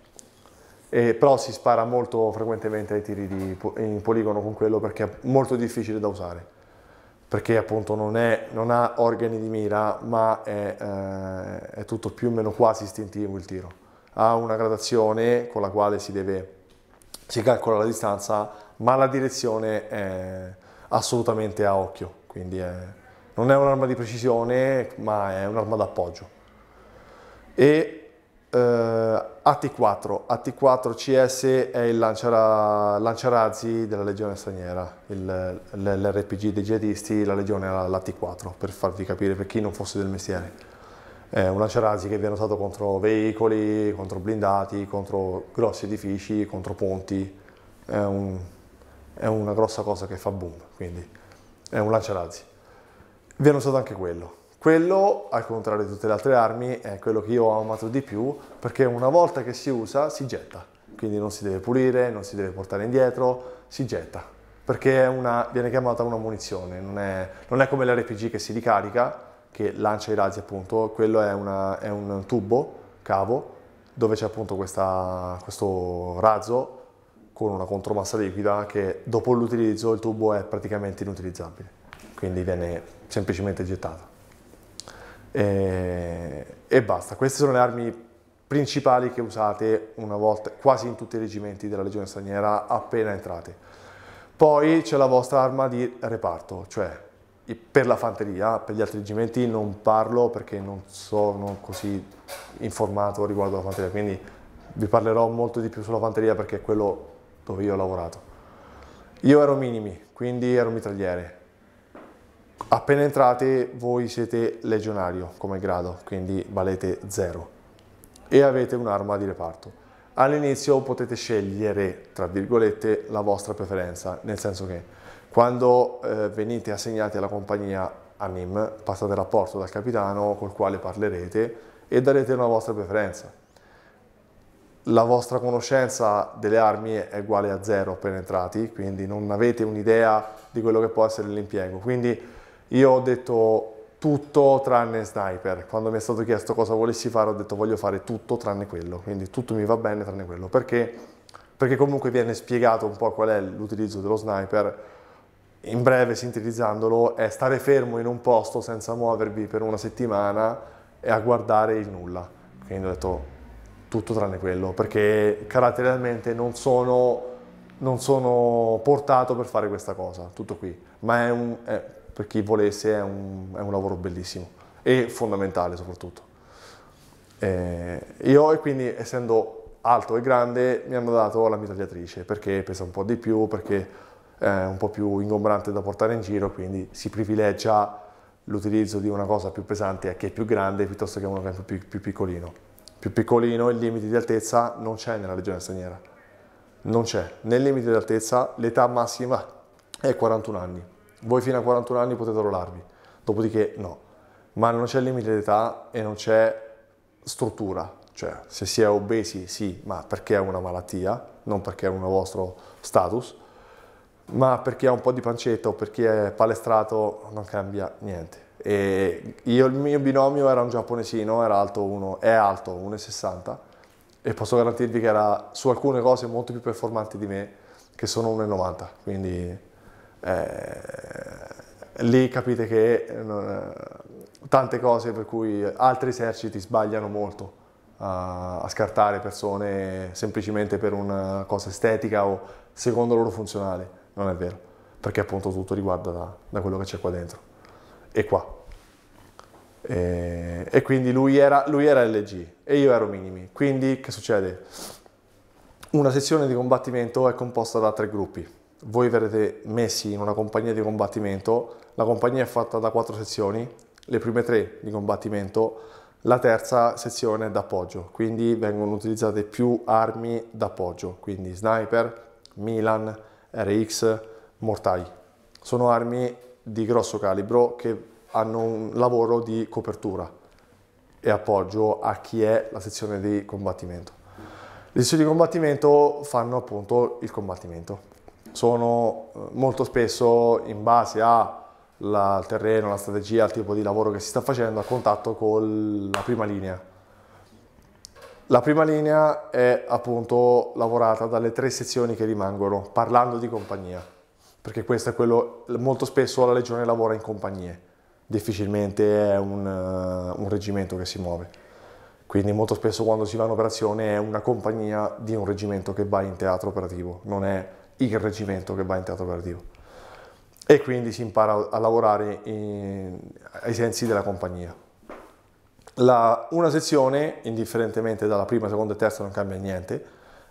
E, però si spara molto frequentemente ai tiri di, in poligono con quello perché è molto difficile da usare, perché appunto non, è, non ha organi di mira, ma è, eh, è, tutto più o meno quasi istintivo il tiro. Ha una gradazione con la quale si, deve, si calcola la distanza, ma la direzione è assolutamente a occhio, quindi è, non è un'arma di precisione, ma è un'arma d'appoggio. E Uh, AT4, AT4 CS è il lanciara, lanciarazzi della legione straniera, l'RPG dei jihadisti, la legione era l'AT4, per farvi capire per chi non fosse del mestiere. È un lanciarazzi che viene usato contro veicoli, contro blindati, contro grossi edifici, contro ponti, è, un, è una grossa cosa che fa boom, quindi è un lanciarazzi. Viene usato anche quello. Quello, al contrario di tutte le altre armi, è quello che io ho amato di più perché una volta che si usa si getta, quindi non si deve pulire, non si deve portare indietro, si getta, perché una, viene chiamata una munizione, non è, non è come l'RPG che si ricarica, che lancia i razzi appunto, quello è, una, è un tubo, cavo, dove c'è appunto questa, questo razzo con una contromassa liquida che dopo l'utilizzo il tubo è praticamente inutilizzabile, quindi viene semplicemente gettato e, e basta. Queste sono le armi principali che usate una volta, quasi in tutti i reggimenti della Legione Straniera appena entrate. Poi c'è la vostra arma di reparto, cioè per la fanteria, per gli altri reggimenti non parlo perché non sono così informato riguardo la fanteria, quindi vi parlerò molto di più sulla fanteria perché è quello dove io ho lavorato. Io ero minimi, quindi ero mitragliere. Appena entrate voi siete legionario come grado, quindi valete 0 e avete un'arma di reparto. All'inizio potete scegliere, tra virgolette, la vostra preferenza, nel senso che quando eh, venite assegnati alla compagnia a NIM passate rapporto dal capitano col quale parlerete e darete una vostra preferenza. La vostra conoscenza delle armi è uguale a zero appena entrati, quindi non avete un'idea di quello che può essere l'impiego. Quindi io ho detto tutto tranne sniper. Quando mi è stato chiesto cosa volessi fare ho detto voglio fare tutto tranne quello, quindi tutto mi va bene tranne quello. Perché? Perché comunque viene spiegato un po' qual è l'utilizzo dello sniper in breve sintetizzandolo, è stare fermo in un posto senza muovervi per una settimana e a guardare il nulla. Quindi ho detto tutto tranne quello, perché caratterialmente non sono, non sono portato per fare questa cosa, tutto qui. Ma è un, è, per chi volesse è un, è un, lavoro bellissimo e fondamentale soprattutto. Eh, io e quindi essendo alto e grande mi hanno dato la mitragliatrice perché pesa un po' di più, perché è un po' più ingombrante da portare in giro, quindi si privilegia l'utilizzo di una cosa più pesante a chi è più grande piuttosto che uno che è più, più piccolino. Più piccolino il limite di altezza non c'è nella regione straniera, non c'è. Nel limite di altezza l'età massima è 41 anni. Voi fino a 41 anni potete arruolarvi, dopodiché no. Ma non c'è limite di età e non c'è struttura, cioè se si è obesi sì, ma perché è una malattia, non perché è un vostro status ma per chi ha un po' di pancetta o per chi è palestrato non cambia niente. E io, il mio binomio era un giapponesino, era alto uno, è alto 1,60 e posso garantirvi che era su alcune cose molto più performante di me che sono 1,90 quindi eh, lì capite che eh, tante cose per cui altri eserciti sbagliano molto a, a scartare persone semplicemente per una cosa estetica o secondo loro funzionale non è vero, perché appunto tutto riguarda da, da quello che c'è qua dentro e qua. E, e quindi lui era, lui era LG e io ero minimi. Quindi che succede? Una sezione di combattimento è composta da tre gruppi. Voi verrete messi in una compagnia di combattimento, la compagnia è fatta da quattro sezioni, le prime tre di combattimento, la terza sezione è d'appoggio, quindi vengono utilizzate più armi d'appoggio, quindi sniper, Milan, RX, mortai. Sono armi di grosso calibro che hanno un lavoro di copertura e appoggio a chi è la sezione di combattimento. Le sezioni di combattimento fanno appunto il combattimento. Sono eh, molto spesso in base al terreno, la strategia, al tipo di lavoro che si sta facendo a contatto con la prima linea la prima linea è appunto lavorata dalle tre sezioni che rimangono, parlando di compagnia, perché questo è quello, molto spesso la legione lavora in compagnie, difficilmente è un, uh, un reggimento che si muove. Quindi molto spesso quando si va in operazione è una compagnia di un reggimento che va in teatro operativo, non è il reggimento che va in teatro operativo. E quindi si impara a lavorare in, ai sensi della compagnia. La, una sezione, indifferentemente dalla prima, seconda e terza, non cambia niente,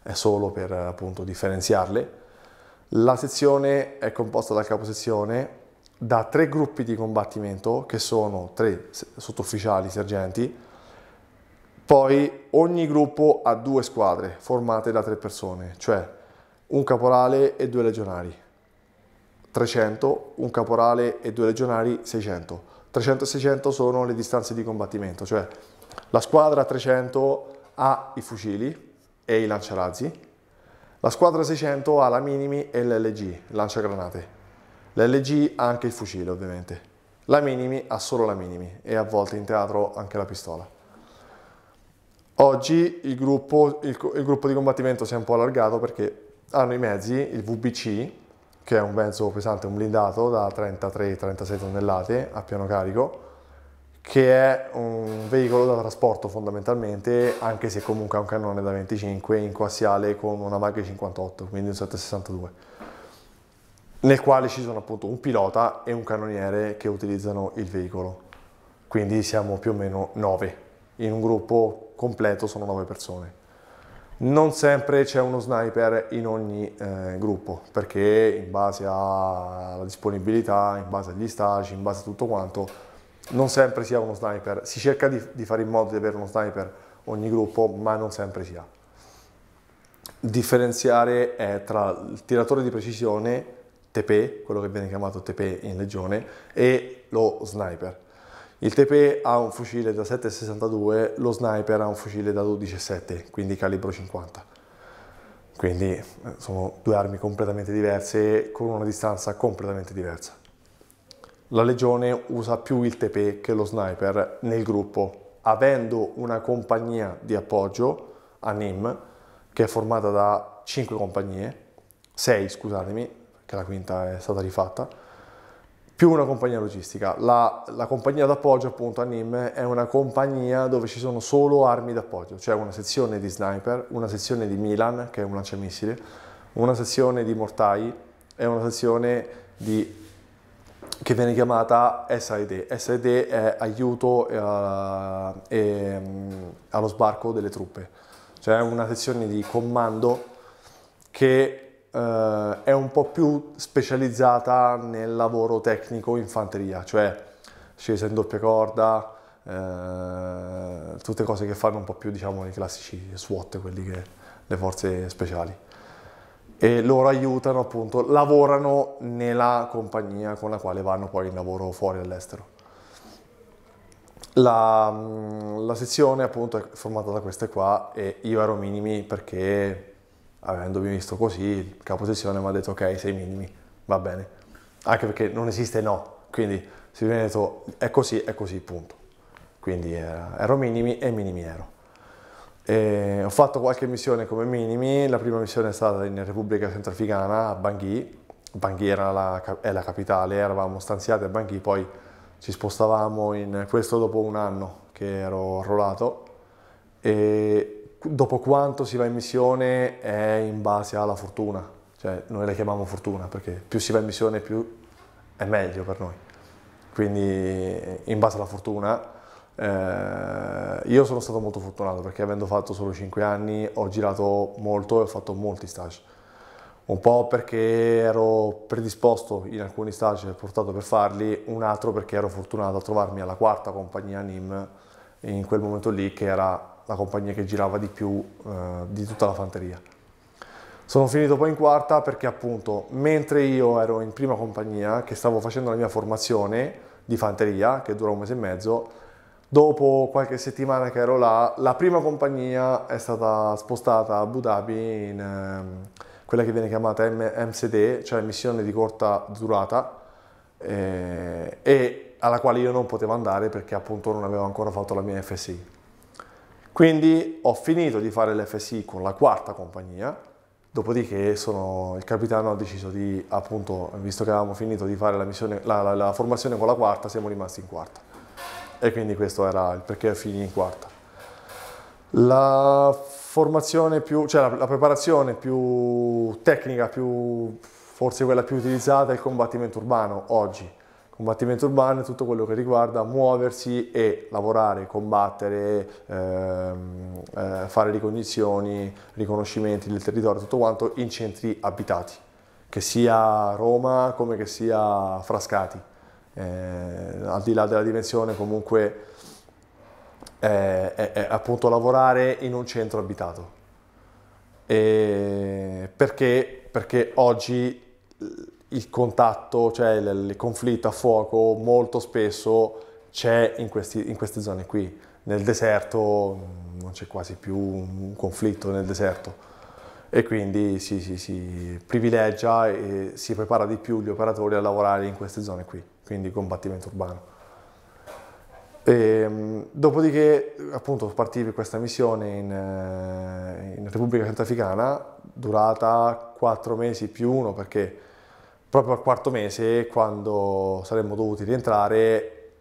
è solo per appunto differenziarle. La sezione è composta dal caposezione da tre gruppi di combattimento, che sono tre sottufficiali, sergenti, poi ogni gruppo ha due squadre formate da tre persone, cioè un caporale e due legionari. 300, un caporale e due legionari 600. 300 e 600 sono le distanze di combattimento, cioè la squadra 300 ha i fucili e i lanciarazzi, la squadra 600 ha la Minimi e l'LG, lanciagranate. L'LG ha anche il fucile ovviamente. La Minimi ha solo la Minimi e a volte in teatro anche la pistola. Oggi il gruppo, il, il gruppo di combattimento si è un po' allargato perché hanno i mezzi, il VBC, che è un mezzo pesante, un blindato da 33-36 tonnellate a piano carico, che è un veicolo da trasporto fondamentalmente, anche se comunque ha un cannone da 25 in coassiale con una Mag 58, quindi un 762, nel quale ci sono appunto un pilota e un cannoniere che utilizzano il veicolo. Quindi siamo più o meno 9, in un gruppo completo sono 9 persone. Non sempre c'è uno sniper in ogni eh, gruppo, perché in base alla disponibilità, in base agli stage, in base a tutto quanto, non sempre si ha uno sniper. Si cerca di, di fare in modo di avere uno sniper ogni gruppo, ma non sempre si ha. Differenziare è tra il tiratore di precisione, TP, quello che viene chiamato TP in legione, e lo sniper. Il TP ha un fucile da 7,62, lo sniper ha un fucile da 12,7, quindi calibro 50. Quindi eh, sono due armi completamente diverse con una distanza completamente diversa. La legione usa più il TP che lo sniper nel gruppo, avendo una compagnia di appoggio a NIM che è formata da 5 compagnie, 6 scusatemi, che la quinta è stata rifatta, più una compagnia logistica. La, la compagnia d'appoggio appunto a NIM è una compagnia dove ci sono solo armi d'appoggio, cioè una sezione di sniper, una sezione di Milan che è un lanciamissile, una sezione di mortai e una sezione di, che viene chiamata SID. SID è aiuto eh, e, allo sbarco delle truppe, cioè una sezione di comando che eh, è un po' più specializzata nel lavoro tecnico in fanteria, cioè scesa in doppia corda, eh, tutte cose che fanno un po' più diciamo i classici SWAT, quelli che le forze speciali. E loro aiutano appunto, lavorano nella compagnia con la quale vanno poi in lavoro fuori all'estero. La, la, sezione appunto è formata da queste qua e io ero minimi perché avendomi visto così, il capo sezione mi ha detto ok, sei minimi, va bene. Anche perché non esiste no, quindi se viene detto è così, è così, punto. Quindi eh, ero minimi e minimi ero. E ho fatto qualche missione come minimi, la prima missione è stata in Repubblica Centrafricana a Bangui, Bangui era la, è la capitale, eravamo stanziati a Bangui, poi ci spostavamo in questo dopo un anno che ero arruolato e dopo quanto si va in missione è in base alla fortuna, cioè noi la chiamiamo fortuna perché più si va in missione più è meglio per noi. Quindi in base alla fortuna eh, io sono stato molto fortunato perché avendo fatto solo 5 anni ho girato molto e ho fatto molti stage. Un po' perché ero predisposto in alcuni stage e portato per farli, un altro perché ero fortunato a trovarmi alla quarta compagnia NIM in quel momento lì che era la compagnia che girava di più eh, di tutta la fanteria. Sono finito poi in quarta perché appunto mentre io ero in prima compagnia che stavo facendo la mia formazione di fanteria che dura un mese e mezzo, dopo qualche settimana che ero là, la prima compagnia è stata spostata a Abu Dhabi in eh, quella che viene chiamata MCD, cioè missione di corta durata eh, e alla quale io non potevo andare perché appunto non avevo ancora fatto la mia FSI. Quindi ho finito di fare l'FSI con la quarta compagnia, dopodiché sono, il capitano ha deciso di, appunto, visto che avevamo finito di fare la, missione, la, la, la formazione con la quarta, siamo rimasti in quarta. E quindi questo era il perché finì in quarta. La formazione più, cioè la preparazione più tecnica, più, forse quella più utilizzata è il combattimento urbano oggi combattimento urbano è tutto quello che riguarda muoversi e lavorare, combattere, ehm, eh, fare ricognizioni, riconoscimenti del territorio, tutto quanto in centri abitati, che sia Roma come che sia Frascati. Eh, al di là della dimensione comunque è, è, è appunto lavorare in un centro abitato. E perché? Perché oggi il contatto, cioè il, il, conflitto a fuoco molto spesso c'è in, in queste zone qui. Nel deserto mm, non c'è quasi più un conflitto nel deserto e quindi si, si, si, privilegia e si prepara di più gli operatori a lavorare in queste zone qui, quindi combattimento urbano. E, mm, dopodiché appunto partì questa missione in, eh, in Repubblica Centrafricana durata quattro mesi più uno perché proprio al quarto mese, quando saremmo dovuti rientrare,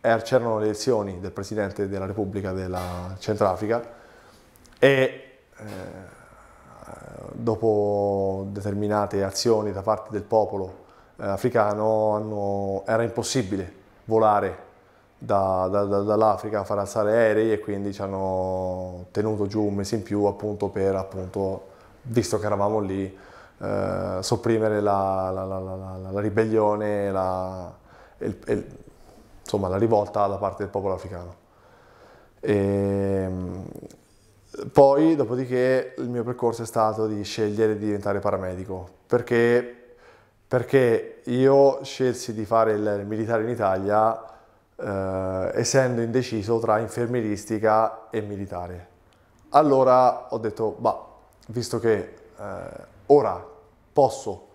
er, c'erano le elezioni del Presidente della Repubblica della Centrafrica e eh, dopo determinate azioni da parte del popolo eh, africano hanno, era impossibile volare da, da, da, dall'Africa far alzare aerei e quindi ci hanno tenuto giù un mese in più appunto per, appunto, visto che eravamo lì, eh, sopprimere la, la, la, la ribellione, il, il, insomma, la rivolta da parte del popolo africano. E, ehm, poi, dopodiché, il mio percorso è stato di scegliere di diventare paramedico, perché, perché io scelsi di fare il militare in Italia eh, essendo indeciso tra infermieristica e militare. Allora ho detto, bah, visto che eh, ora posso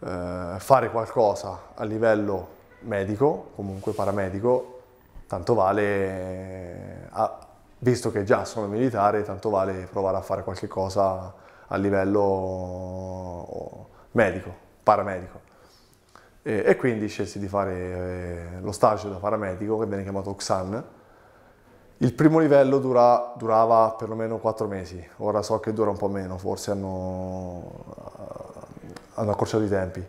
eh, fare qualcosa a livello medico, comunque paramedico, tanto vale, a, visto che già sono militare, tanto vale provare a fare qualche cosa a livello medico, paramedico. E, e quindi scelsi di fare eh, lo stage da paramedico che viene chiamato XAN. Il primo livello dura, durava perlomeno 4 mesi, ora so che dura un po' meno, forse hanno, hanno accorciato i tempi.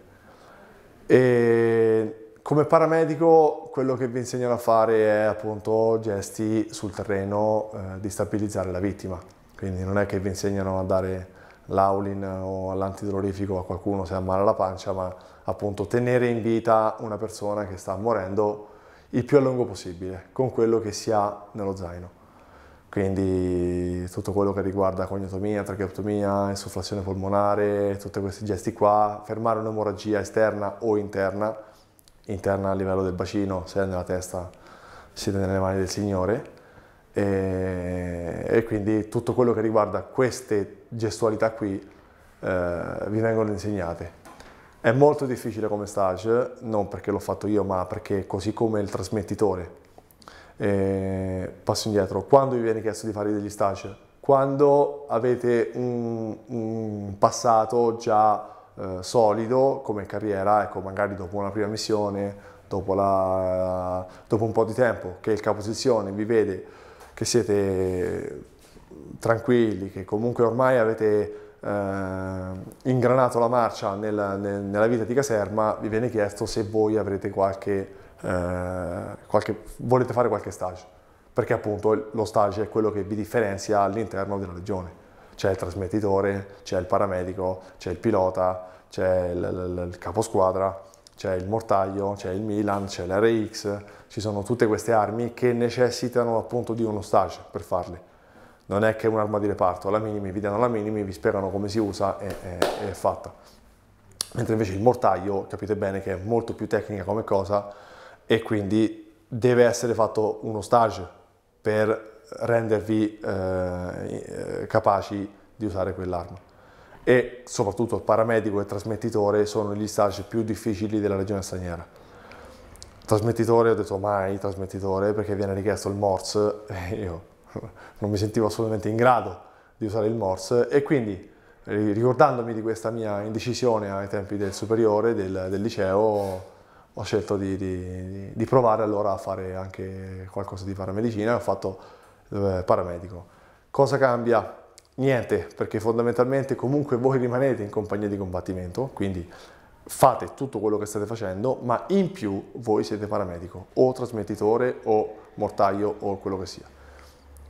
E come paramedico quello che vi insegnano a fare è appunto gesti sul terreno eh, di stabilizzare la vittima, quindi non è che vi insegnano a dare l'aulin o l'antidolorifico a qualcuno se ha male alla pancia, ma appunto tenere in vita una persona che sta morendo il più a lungo possibile con quello che si ha nello zaino. Quindi tutto quello che riguarda cognotomia, tracheotomia, insufflazione polmonare, tutti questi gesti qua, fermare un'emorragia esterna o interna, interna a livello del bacino, se è nella testa siete nelle mani del Signore, e, e quindi tutto quello che riguarda queste gestualità qui eh, vi vengono insegnate. È molto difficile come stage, non perché l'ho fatto io, ma perché così come il trasmettitore. E passo indietro, quando vi viene chiesto di fare degli stage? Quando avete un, un passato già eh, solido come carriera, ecco, magari dopo una prima missione, dopo, la, dopo un po' di tempo, che il caposizione vi vede che siete tranquilli, che comunque ormai avete eh, ingranato la marcia nella, nella, vita di caserma, vi viene chiesto se voi avrete qualche, eh, qualche, volete fare qualche stage, perché appunto lo stage è quello che vi differenzia all'interno della regione. C'è il trasmettitore, c'è il paramedico, c'è il pilota, c'è il, il, il caposquadra, c'è il mortaio, c'è il Milan, c'è l'RX, ci sono tutte queste armi che necessitano appunto di uno stage per farle non è che un'arma di reparto, alla minimi vi danno la minimi, vi spiegano come si usa e, e, è fatta. Mentre invece il mortaio, capite bene che è molto più tecnica come cosa e quindi deve essere fatto uno stage per rendervi eh, capaci di usare quell'arma. E soprattutto il paramedico e il trasmettitore sono gli stage più difficili della regione straniera. Trasmettitore, ho detto mai trasmettitore perché viene richiesto il Morse e io non mi sentivo assolutamente in grado di usare il Morse e quindi ricordandomi di questa mia indecisione ai tempi del superiore, del, del liceo, ho scelto di, di, di, provare allora a fare anche qualcosa di paramedicina e ho fatto eh, paramedico. Cosa cambia? Niente, perché fondamentalmente comunque voi rimanete in compagnia di combattimento, quindi fate tutto quello che state facendo, ma in più voi siete paramedico, o trasmettitore, o mortaio, o quello che sia.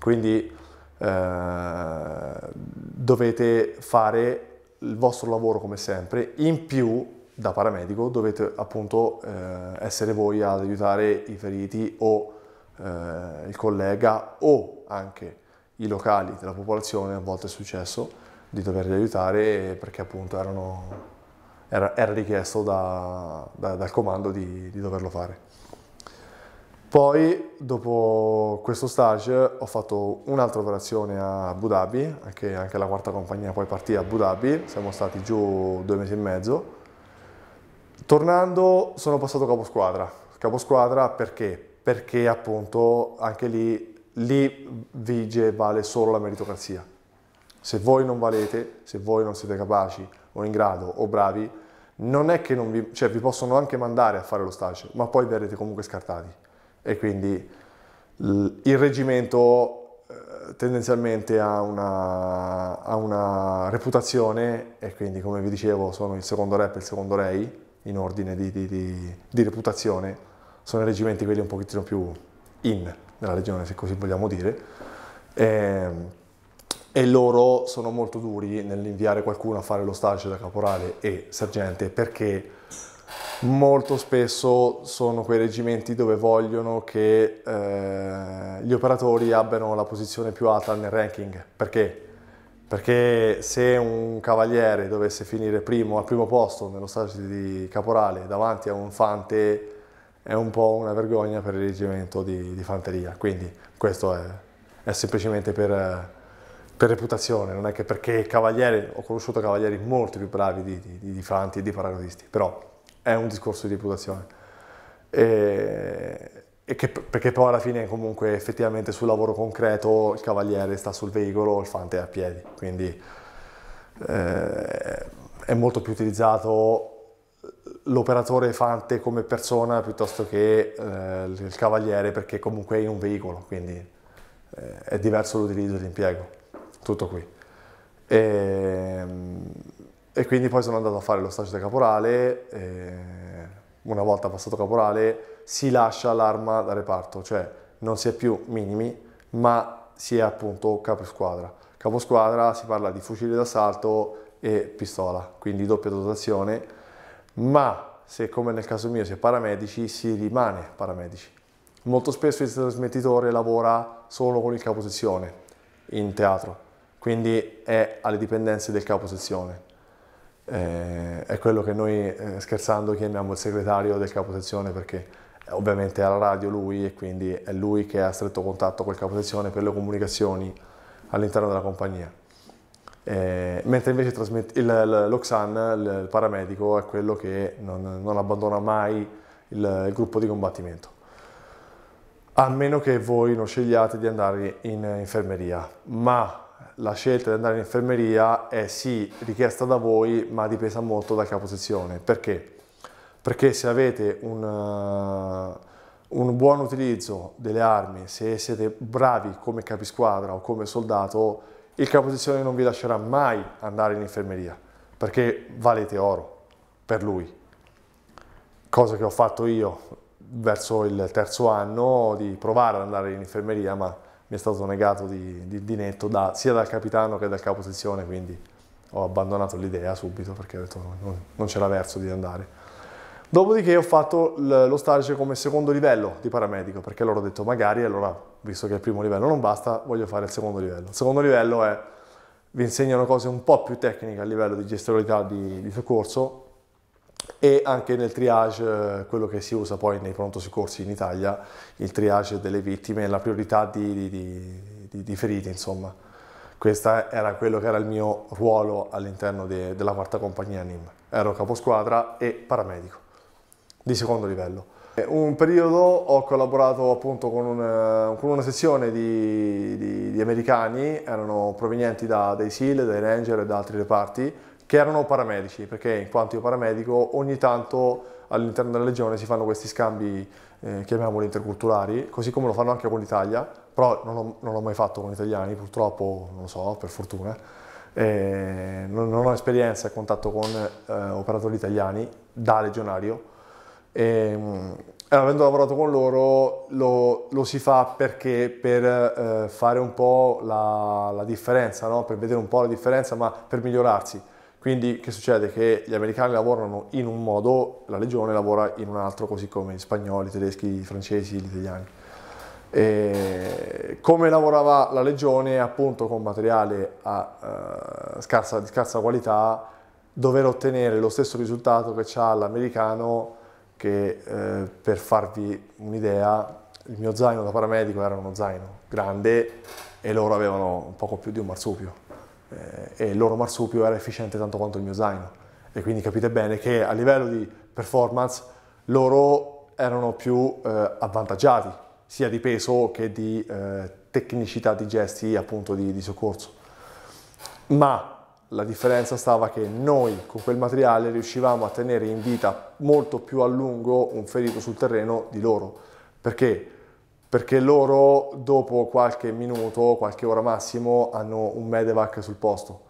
Quindi eh, dovete fare il vostro lavoro come sempre, in più da paramedico dovete appunto eh, essere voi ad aiutare i feriti o eh, il collega o anche i locali della popolazione, a volte è successo di doverli aiutare perché appunto erano, era, era, richiesto da, da, dal comando di, di doverlo fare. Poi, dopo questo stage, ho fatto un'altra operazione a Abu Dhabi, anche, anche, la quarta compagnia poi partì a Abu Dhabi, siamo stati giù due mesi e mezzo. Tornando sono passato caposquadra. Caposquadra perché? Perché appunto anche lì, lì vige e vale solo la meritocrazia. Se voi non valete, se voi non siete capaci o in grado o bravi, non è che non vi, cioè vi possono anche mandare a fare lo stage, ma poi verrete comunque scartati e quindi il reggimento eh, tendenzialmente ha una, ha una, reputazione e quindi come vi dicevo sono il secondo rep e il secondo rei in ordine di, di, di, di reputazione sono i reggimenti quelli un pochettino più in nella legione, se così vogliamo dire. E, ehm, e loro sono molto duri nell'inviare qualcuno a fare lo stage da caporale e sergente perché molto spesso sono quei reggimenti dove vogliono che eh, gli operatori abbiano la posizione più alta nel ranking. Perché? Perché se un cavaliere dovesse finire primo, al primo posto nello stage di caporale davanti a un fante è un po' una vergogna per il reggimento di, di fanteria. Quindi questo è, è semplicemente per per reputazione, non è che perché cavalieri, ho conosciuto cavalieri molto più bravi di, di, di Fanti e di Paragonisti, però è un discorso di reputazione. E, e che, perché poi alla fine comunque effettivamente sul lavoro concreto il cavaliere sta sul veicolo, il Fante è a piedi, quindi eh, è molto più utilizzato l'operatore Fante come persona piuttosto che eh, il cavaliere perché comunque è in un veicolo, quindi eh, è diverso l'utilizzo e l'impiego tutto qui. E, ehm, e, quindi poi sono andato a fare lo stage da caporale, una volta passato caporale si lascia l'arma da reparto, cioè non si è più minimi, ma si è appunto capo squadra. Capo squadra si parla di fucile d'assalto e pistola, quindi doppia dotazione, ma se come nel caso mio si è paramedici, si rimane paramedici. Molto spesso il trasmettitore lavora solo con il capo sezione in teatro, quindi è alle dipendenze del capo sezione. Eh, è quello che noi eh, scherzando chiamiamo il segretario del capo sezione perché ovviamente è alla radio lui e quindi è lui che ha stretto contatto col capo sezione per le comunicazioni all'interno della compagnia. Eh, mentre invece il, l'Oxan, il, paramedico, è quello che non, non abbandona mai il, il, gruppo di combattimento. A meno che voi non scegliate di andare in infermeria, ma la scelta di andare in infermeria è sì richiesta da voi ma dipesa molto dal caposezione. Perché? Perché se avete un, uh, un buon utilizzo delle armi, se siete bravi come capisquadra o come soldato, il caposezione non vi lascerà mai andare in infermeria perché valete oro per lui. Cosa che ho fatto io verso il terzo anno di provare ad andare in infermeria ma mi è stato negato di, di, di netto da, sia dal capitano che dal capo sezione, quindi ho abbandonato l'idea subito perché ho detto non, non c'era verso di andare. Dopodiché ho fatto lo stage come secondo livello di paramedico, perché loro ho detto magari, allora, visto che il primo livello non basta, voglio fare il secondo livello. Il secondo livello è, vi insegnano cose un po' più tecniche a livello di gestionalità di, di soccorso, e anche nel triage, eh, quello che si usa poi nei pronto soccorsi in Italia, il triage delle vittime, la priorità di, di, di, di feriti, insomma. Questo era quello che era il mio ruolo all'interno de, della quarta compagnia NIM. Ero caposquadra e paramedico di secondo livello. Un periodo ho collaborato appunto con, un, eh, con una sezione di, americani, erano provenienti da, dai SEAL, dai Ranger e da altri reparti, che erano paramedici, perché in quanto io paramedico ogni tanto all'interno della legione si fanno questi scambi, eh, chiamiamoli interculturali, così come lo fanno anche con l'Italia, però non, ho, non l'ho mai fatto con gli italiani, purtroppo, non lo so, per fortuna. Eh, non, non, ho esperienza e contatto con eh, operatori italiani da legionario e, e, avendo lavorato con loro lo, lo si fa perché per eh, fare un po' la, la differenza, no? per vedere un po' la differenza ma per migliorarsi quindi che succede? Che gli americani lavorano in un modo, la legione lavora in un altro, così come gli spagnoli, i tedeschi, i francesi, gli italiani. E come lavorava la legione appunto con materiale a, uh, scarsa, di scarsa qualità, dover ottenere lo stesso risultato che ha l'americano che eh, per farvi un'idea il mio zaino da paramedico era uno zaino grande e loro avevano un poco più di un marsupio eh, e il loro marsupio era efficiente tanto quanto il mio zaino. E quindi capite bene che a livello di performance loro erano più eh, avvantaggiati, sia di peso che di eh, tecnicità di gesti appunto di, di soccorso. Ma la differenza stava che noi con quel materiale riuscivamo a tenere in vita molto più a lungo un ferito sul terreno di loro. Perché? Perché loro dopo qualche minuto, qualche ora massimo, hanno un medevac sul posto.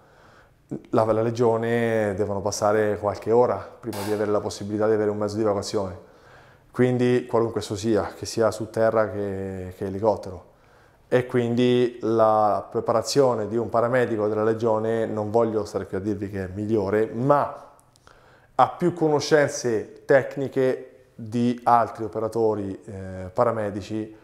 La, la legione devono passare qualche ora prima di avere la possibilità di avere un mezzo di evacuazione. quindi qualunque esso sia, che sia su terra che, che elicottero. E quindi la preparazione di un paramedico della Legione, non voglio stare qui a dirvi che è migliore, ma ha più conoscenze tecniche di altri operatori eh, paramedici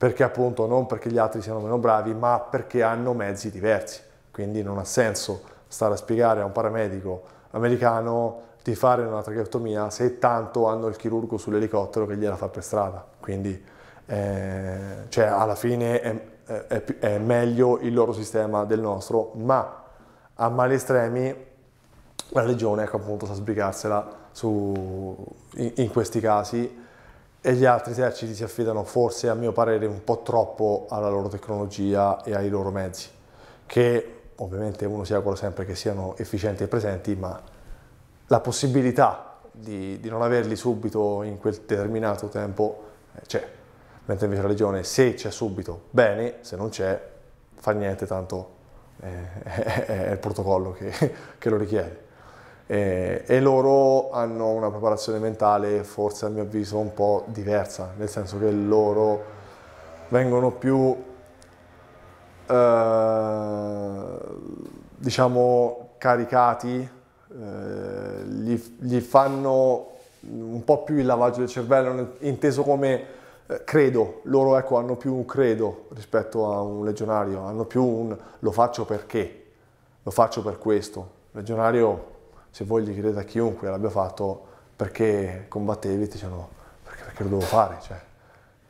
perché appunto non perché gli altri siano meno bravi, ma perché hanno mezzi diversi. Quindi non ha senso stare a spiegare a un paramedico americano di fare una tracheotomia se tanto hanno il chirurgo sull'elicottero che gliela fa per strada. Quindi eh, cioè alla fine è, è, è, meglio il loro sistema del nostro, ma a mali estremi la Legione ecco, appunto sa sbrigarsela su, in, in questi casi e gli altri eserciti si affidano forse a mio parere un po' troppo alla loro tecnologia e ai loro mezzi, che ovviamente uno si augura sempre che siano efficienti e presenti, ma la possibilità di, di non averli subito in quel determinato tempo eh, c'è, mentre invece la Legione se c'è subito bene, se non c'è fa niente, tanto eh, è, è il protocollo che, che lo richiede. Eh, e loro hanno una preparazione mentale forse a mio avviso un po' diversa, nel senso che loro vengono più, eh, diciamo, caricati, eh, gli, gli, fanno un po' più il lavaggio del cervello, inteso come eh, credo, loro ecco, hanno più un credo rispetto a un legionario, hanno più un lo faccio perché, lo faccio per questo. Legionario se voi gli chiedete a chiunque l'abbia fatto perché combattevi, ti dicono perché, perché lo devo fare, cioè,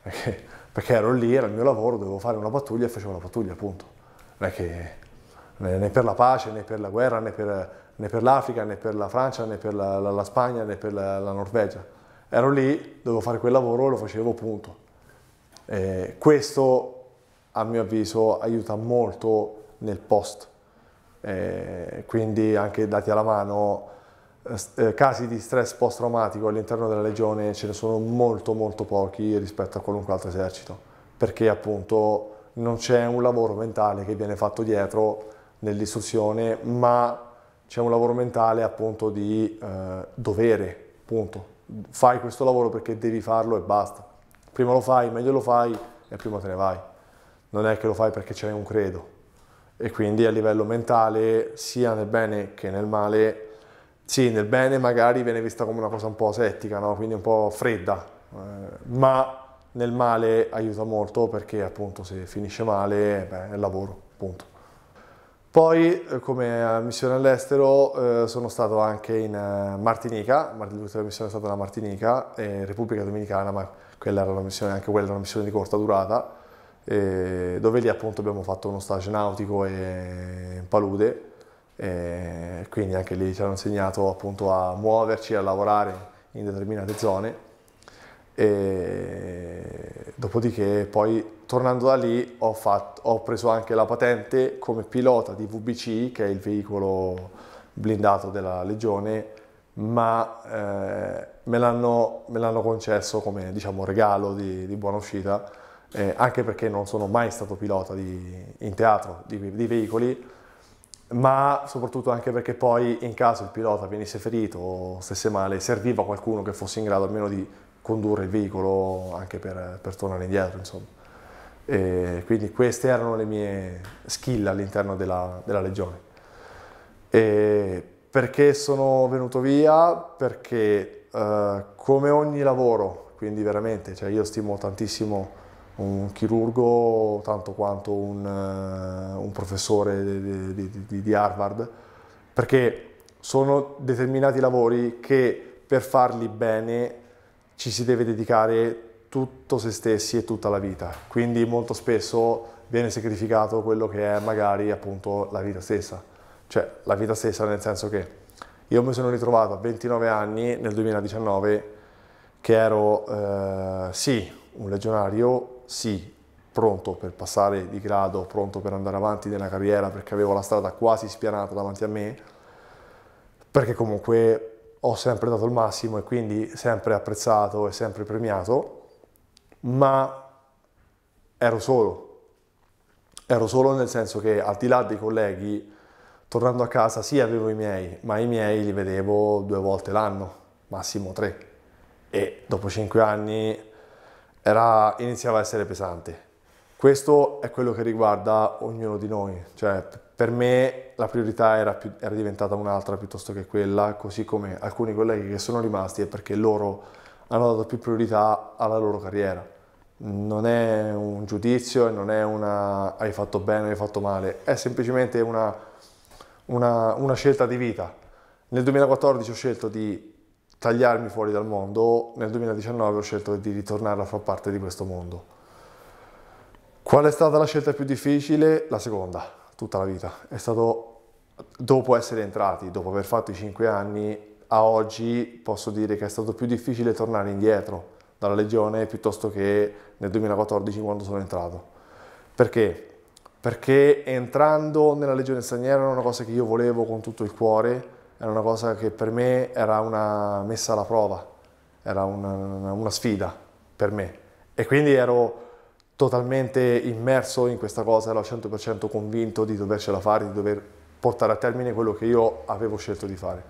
perché, perché, ero lì, era il mio lavoro, dovevo fare una pattuglia e facevo la pattuglia, appunto. Non è che né per la pace, né per la guerra, né per, né per l'Africa, né per la Francia, né per la, la, la Spagna, né per la, la, Norvegia. Ero lì, dovevo fare quel lavoro e lo facevo, punto. Questo, a mio avviso, aiuta molto nel post eh, quindi anche dati alla mano eh, eh, casi di stress post-traumatico all'interno della legione ce ne sono molto molto pochi rispetto a qualunque altro esercito perché appunto non c'è un lavoro mentale che viene fatto dietro nell'istruzione ma c'è un lavoro mentale appunto di eh, dovere punto. Fai questo lavoro perché devi farlo e basta. Prima lo fai meglio lo fai e prima te ne vai. Non è che lo fai perché c'è un credo e quindi a livello mentale, sia nel bene che nel male, sì, nel bene magari viene vista come una cosa un po' asettica, no? quindi un po' fredda, eh, ma nel male aiuta molto perché appunto se finisce male beh, è lavoro, punto. Poi eh, come missione all'estero eh, sono stato anche in eh, Martinica, l'ultima missione è stata la Martinica, e Repubblica Dominicana, ma quella era una missione, anche quella era una missione di corta durata, dove lì appunto abbiamo fatto uno stage nautico e palude, e quindi anche lì ci hanno insegnato appunto a muoverci, a lavorare in determinate zone. E dopodiché poi tornando da lì ho, fatto, ho, preso anche la patente come pilota di VBC, che è il veicolo blindato della Legione, ma eh, me l'hanno concesso come diciamo, regalo di, di buona uscita eh, anche perché non sono mai stato pilota di, in teatro di, di, veicoli, ma soprattutto anche perché poi in caso il pilota venisse ferito o stesse male, serviva qualcuno che fosse in grado almeno di condurre il veicolo anche per, per tornare indietro. Insomma. E quindi queste erano le mie skill all'interno della, della Legione. E perché sono venuto via? Perché eh, come ogni lavoro, quindi veramente, cioè io stimo tantissimo un chirurgo tanto quanto un, uh, un professore di, di, di, di, Harvard, perché sono determinati lavori che per farli bene ci si deve dedicare tutto se stessi e tutta la vita, quindi molto spesso viene sacrificato quello che è magari appunto la vita stessa, cioè la vita stessa nel senso che io mi sono ritrovato a 29 anni nel 2019 che ero eh, sì un legionario sì, pronto per passare di grado, pronto per andare avanti nella carriera perché avevo la strada quasi spianata davanti a me, perché comunque ho sempre dato il massimo e quindi sempre apprezzato e sempre premiato, ma ero solo. Ero solo nel senso che al di là dei colleghi, tornando a casa sì avevo i miei, ma i miei li vedevo due volte l'anno, massimo tre. e dopo 5 anni era, iniziava a essere pesante. Questo è quello che riguarda ognuno di noi, cioè per me la priorità era, più, era diventata un'altra piuttosto che quella, così come alcuni colleghi che sono rimasti è perché loro hanno dato più priorità alla loro carriera. Non è un giudizio non è una hai fatto bene o hai fatto male, è semplicemente una, una, una scelta di vita. Nel 2014 ho scelto di tagliarmi fuori dal mondo, nel 2019 ho scelto di ritornare a far parte di questo mondo. Qual è stata la scelta più difficile? La seconda, tutta la vita. È stato dopo essere entrati, dopo aver fatto i cinque anni, a oggi posso dire che è stato più difficile tornare indietro dalla Legione piuttosto che nel 2014 quando sono entrato. Perché? Perché entrando nella Legione straniera era una cosa che io volevo con tutto il cuore, era una cosa che per me era una messa alla prova, era una, una sfida per me. E quindi ero totalmente immerso in questa cosa, ero al 100% convinto di dovercela fare, di dover portare a termine quello che io avevo scelto di fare.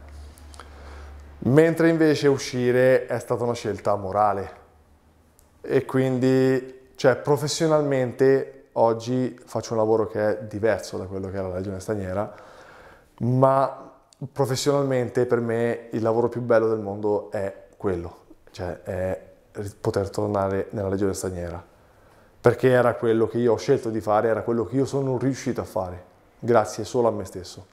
Mentre invece uscire è stata una scelta morale e quindi, cioè professionalmente oggi faccio un lavoro che è diverso da quello che era la Legione Straniera, ma professionalmente per me il lavoro più bello del mondo è quello, cioè è poter tornare nella Legione Straniera perché era quello che io ho scelto di fare, era quello che io sono riuscito a fare, grazie solo a me stesso.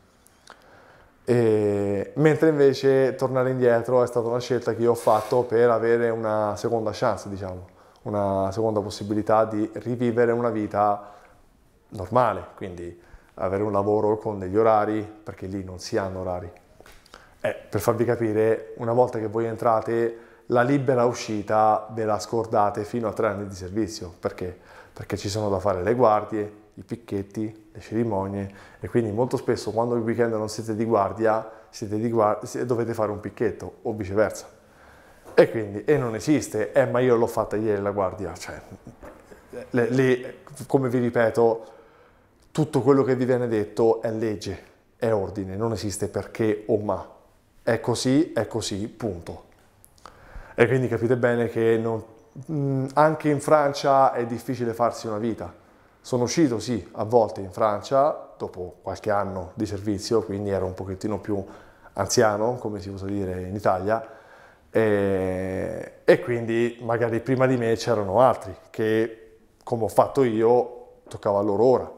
E, mentre invece tornare indietro è stata una scelta che io ho fatto per avere una seconda chance, diciamo, una seconda possibilità di rivivere una vita normale, quindi avere un lavoro con degli orari, perché lì non si hanno orari. Eh, per farvi capire, una volta che voi entrate la libera uscita ve la scordate fino a tre anni di servizio. Perché? Perché ci sono da fare le guardie, i picchetti, le cerimonie e quindi molto spesso quando il weekend non siete di guardia, siete di guardia dovete fare un picchetto o viceversa. E quindi, e non esiste, eh ma io l'ho fatta ieri la guardia, cioè, le, come vi ripeto, tutto quello che vi viene detto è legge, è ordine, non esiste perché o ma. È così, è così, punto. E quindi capite bene che non, mm, anche in Francia è difficile farsi una vita. Sono uscito, sì, a volte in Francia, dopo qualche anno di servizio, quindi ero un pochettino più anziano, come si usa dire in Italia, e, e quindi magari prima di me c'erano altri che, come ho fatto io, toccava loro ora.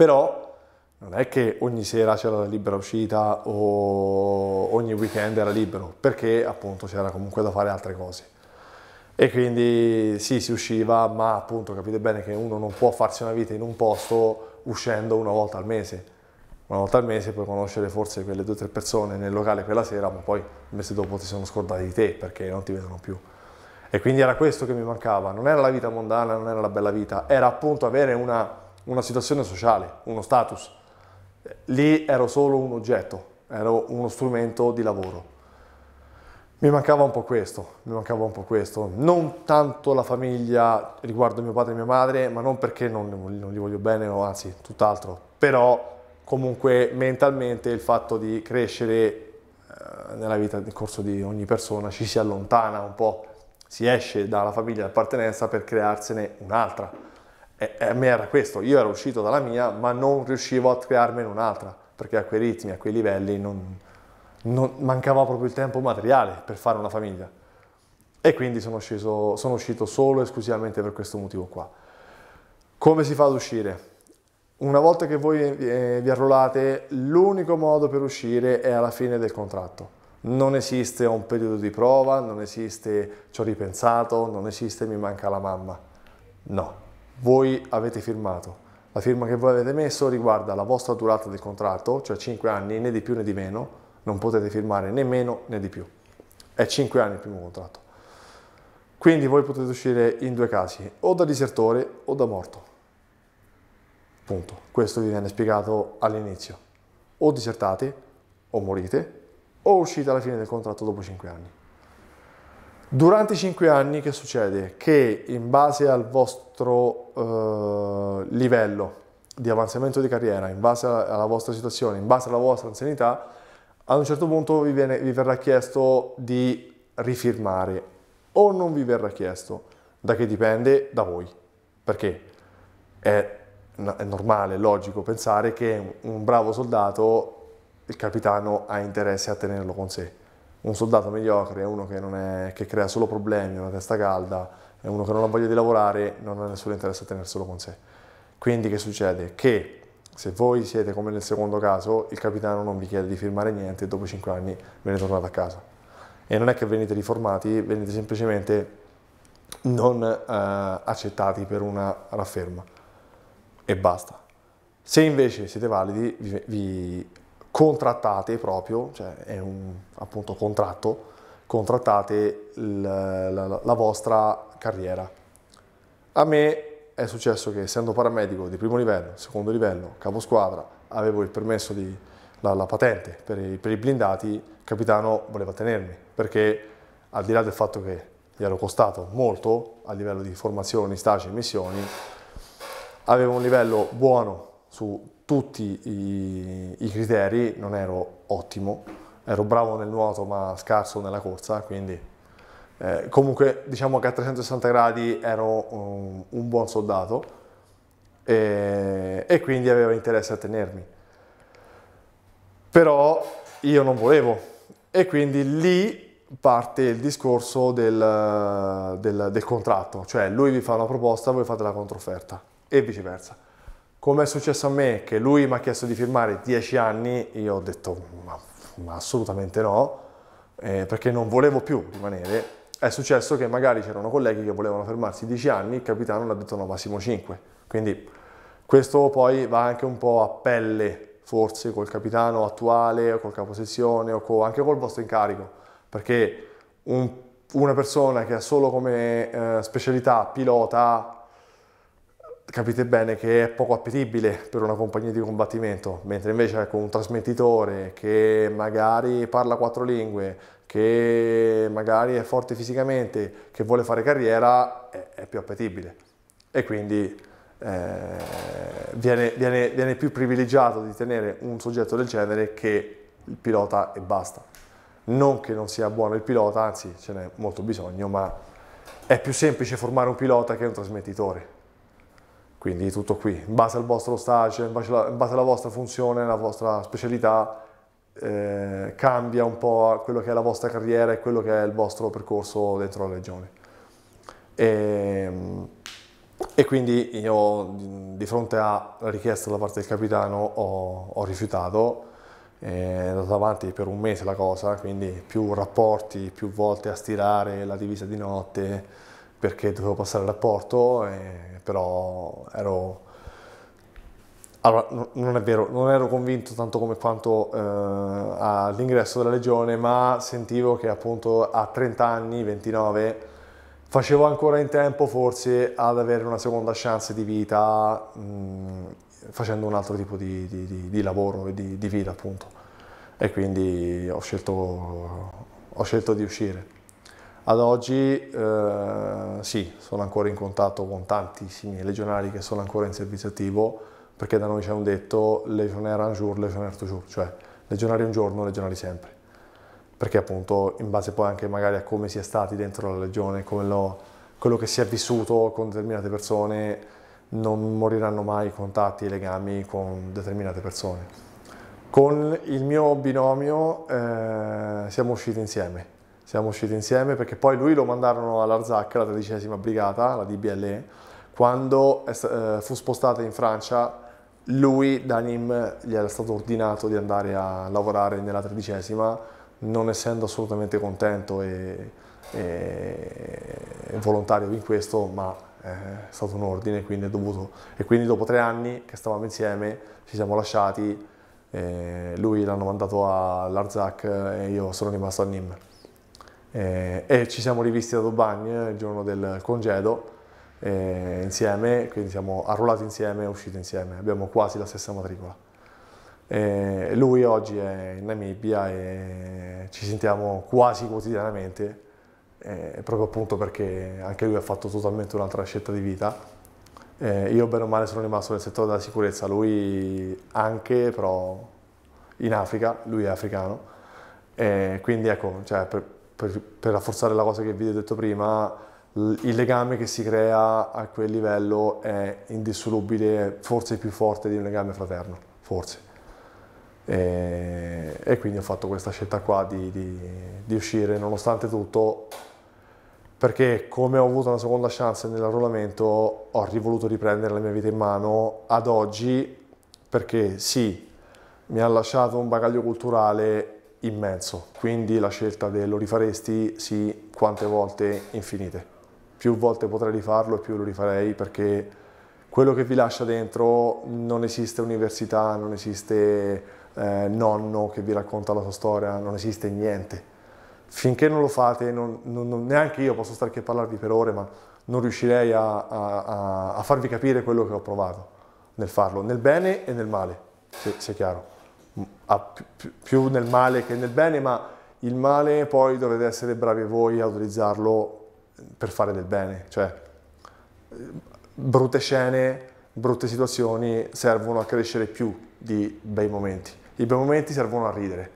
Però non è che ogni sera c'era la libera uscita o ogni weekend era libero, perché appunto c'era comunque da fare altre cose. E quindi sì, si usciva, ma appunto capite bene che uno non può farsi una vita in un posto uscendo una volta al mese. Una volta al mese puoi conoscere forse quelle due o tre persone nel locale quella sera, ma poi il mese dopo ti sono scordati di te perché non ti vedono più. E quindi era questo che mi mancava, non era la vita mondana, non era la bella vita, era appunto avere una, una situazione sociale, uno status. Lì ero solo un oggetto, ero uno strumento di lavoro. Mi mancava un po' questo, mi mancava un po' questo, non tanto la famiglia riguardo mio padre e mia madre, ma non perché non, non li voglio bene, o anzi tutt'altro, però comunque mentalmente il fatto di crescere eh, nella vita nel corso di ogni persona ci si allontana un po', si esce dalla famiglia d'appartenenza per crearsene un'altra e, a me era questo, io ero uscito dalla mia, ma non riuscivo a crearmene un'altra, perché a quei ritmi, a quei livelli, non, non, mancava proprio il tempo materiale per fare una famiglia. E quindi sono, sceso, sono uscito solo e esclusivamente per questo motivo qua. Come si fa ad uscire? Una volta che voi eh, vi arruolate, l'unico modo per uscire è alla fine del contratto. Non esiste un periodo di prova, non esiste ci ho ripensato, non esiste mi manca la mamma. No, voi avete firmato. La firma che voi avete messo riguarda la vostra durata del contratto, cioè 5 anni, né di più né di meno, non potete firmare né meno né di più. È 5 anni il primo contratto. Quindi voi potete uscire in due casi, o da disertore o da morto. Punto. Questo vi viene spiegato all'inizio. O disertate, o morite, o uscite alla fine del contratto dopo 5 anni. Durante i cinque anni che succede? Che in base al vostro eh, livello di avanzamento di carriera, in base alla vostra situazione, in base alla vostra anzianità, ad un certo punto vi, viene, vi verrà chiesto di rifirmare o non vi verrà chiesto. Da che dipende? Da voi. Perché è, è normale, logico pensare che un bravo soldato il capitano ha interesse a tenerlo con sé. Un soldato mediocre uno che, è, che crea solo problemi, una testa calda, è uno che non ha voglia di lavorare, non ha nessun interesse a tenerselo con sé. Quindi che succede? Che se voi siete come nel secondo caso, il capitano non vi chiede di firmare niente e dopo 5 anni ve ne tornate a casa. E non è che venite riformati, venite semplicemente non eh, accettati per una rafferma e basta. Se invece siete validi, vi, vi contrattate proprio, cioè è un appunto contratto, contrattate la, la, la vostra carriera. A me è successo che essendo paramedico di primo livello, secondo livello, capo squadra, avevo il permesso di la, la patente per i, per i, blindati, il capitano voleva tenermi, perché al di là del fatto che gli ero costato molto a livello di formazioni, stage e missioni, avevo un livello buono su tutti i, i criteri, non ero ottimo, ero bravo nel nuoto ma scarso nella corsa, quindi eh, comunque diciamo che a 360 gradi ero un, un buon soldato e, e, quindi aveva interesse a tenermi. Però io non volevo e quindi lì parte il discorso del, del, del contratto, cioè lui vi fa una proposta, voi fate la controfferta e viceversa. Come è successo a me che lui mi ha chiesto di firmare 10 anni, io ho detto ma, ma assolutamente no, eh, perché non volevo più rimanere. È successo che magari c'erano colleghi che volevano fermarsi 10 anni, il capitano mi ha detto no, massimo 5. Quindi questo poi va anche un po' a pelle, forse, col capitano attuale, o col caposezione, o co, anche col vostro incarico, perché un, una persona che ha solo come eh, specialità pilota capite bene che è poco appetibile per una compagnia di combattimento, mentre invece ecco, un trasmettitore che magari parla quattro lingue, che magari è forte fisicamente, che vuole fare carriera, è, è più appetibile e quindi eh, viene, viene, viene più privilegiato di tenere un soggetto del genere che il pilota e basta. Non che non sia buono il pilota, anzi ce n'è molto bisogno, ma è più semplice formare un pilota che un trasmettitore quindi tutto qui, in base al vostro stage, in base alla, in base alla vostra funzione, alla vostra specialità, eh, cambia un po' quello che è la vostra carriera e quello che è il vostro percorso dentro la regione. E, ehm, e quindi io di fronte alla richiesta da parte del capitano ho, ho rifiutato, è andata avanti per un mese la cosa, quindi più rapporti, più volte a stirare la divisa di notte perché dovevo passare il rapporto. E, però ero... Allora, non è vero, non ero convinto tanto come quanto eh, all'ingresso della Legione, ma sentivo che appunto a 30 anni, 29, facevo ancora in tempo forse ad avere una seconda chance di vita mh, facendo un altro tipo di, di, di, di lavoro e di, vita appunto. E quindi ho scelto, ho scelto di uscire. Ad oggi eh, sì, sono ancora in contatto con tantissimi legionari che sono ancora in servizio attivo perché da noi c'è un detto legionnaire un jour, legionnaire toujours, cioè legionari un giorno, legionari sempre. Perché appunto in base poi anche magari a come si è stati dentro la legione, lo, quello che si è vissuto con determinate persone, non moriranno mai i contatti e i legami con determinate persone. Con il mio binomio eh, siamo usciti insieme, siamo usciti insieme perché poi lui lo mandarono all'Arzac, la tredicesima brigata, la DBLE, quando eh, fu spostata in Francia, lui da Nîmes gli era stato ordinato di andare a lavorare nella tredicesima, non essendo assolutamente contento e, e volontario in questo, ma è stato un ordine, quindi è dovuto. E quindi dopo tre anni che stavamo insieme ci siamo lasciati, lui l'hanno mandato all'Arzac e io sono rimasto a Nîmes eh, e ci siamo rivisti da Dubagne il giorno del congedo eh, insieme, quindi siamo arruolati insieme e usciti insieme, abbiamo quasi la stessa matricola. Eh, lui oggi è in Namibia e ci sentiamo quasi quotidianamente, eh, proprio appunto perché anche lui ha fatto totalmente un'altra scelta di vita. Eh, io bene o male sono rimasto nel settore della sicurezza, lui anche, però in Africa, lui è africano, quindi ecco, cioè, per, per, per rafforzare la cosa che vi ho detto prima, il legame che si crea a quel livello è indissolubile, forse più forte di un legame fraterno, forse. E, e quindi ho fatto questa scelta qua di, di, di, uscire nonostante tutto, perché come ho avuto una seconda chance nell'arruolamento ho rivoluto riprendere la mia vita in mano ad oggi, perché sì, mi ha lasciato un bagaglio culturale immenso, quindi la scelta del lo rifaresti sì, quante volte infinite più volte potrei rifarlo più lo rifarei perché quello che vi lascia dentro non esiste università, non esiste eh, nonno che vi racconta la sua storia, non esiste niente. Finché non lo fate, non, non, neanche io posso stare qui a parlarvi per ore, ma non riuscirei a, a, a, farvi capire quello che ho provato nel farlo, nel bene e nel male, se, se è chiaro. Più, più, nel male che nel bene, ma il male poi dovete essere bravi voi a utilizzarlo per fare del bene, cioè brutte scene, brutte situazioni servono a crescere più di bei momenti. I bei momenti servono a ridere,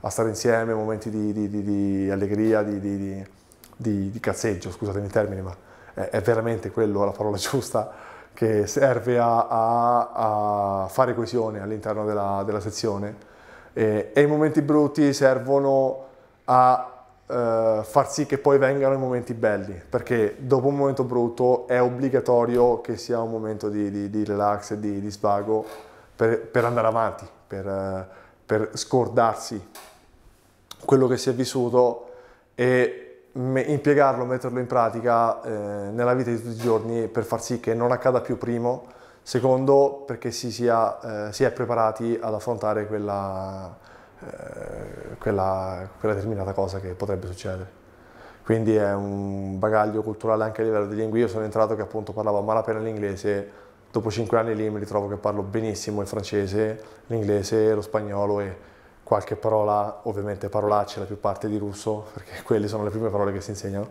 a stare insieme, momenti di, di, di, di allegria, di, cazzeggio, scusatemi i termini, ma è, è, veramente quello la parola giusta che serve a, a, a fare coesione all'interno della, della sezione. E, e i momenti brutti servono a eh, far sì che poi vengano i momenti belli, perché dopo un momento brutto è obbligatorio che sia un momento di, di, di relax e di, di svago per, per, andare avanti, per, uh, per, scordarsi quello che si è vissuto e me, impiegarlo, metterlo in pratica eh, nella vita di tutti i giorni per far sì che non accada più primo, secondo perché si, sia, eh, si è preparati ad affrontare quella eh, quella, quella determinata cosa che potrebbe succedere. Quindi è un bagaglio culturale anche a livello di lingue. Io sono entrato che appunto parlavo malapena l'inglese, dopo cinque anni lì mi ritrovo che parlo benissimo il francese, l'inglese, lo spagnolo e qualche parola, ovviamente parolacce, la più parte di russo, perché quelle sono le prime parole che si insegnano.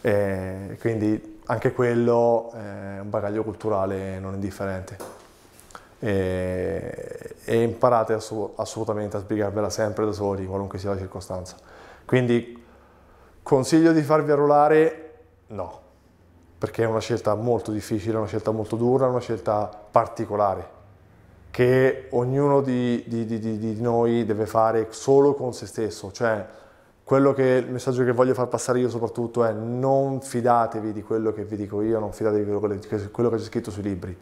E quindi anche quello è un bagaglio culturale non indifferente e, e imparate assolutamente a sbrigarvela sempre da soli, qualunque sia la circostanza. Quindi consiglio di farvi arruolare? No, perché è una scelta molto difficile, una scelta molto dura, una scelta particolare che ognuno di, di, di, di, noi deve fare solo con se stesso, cioè che, il messaggio che voglio far passare io soprattutto è non fidatevi di quello che vi dico io, non fidatevi di quello che, quello che c'è scritto sui libri,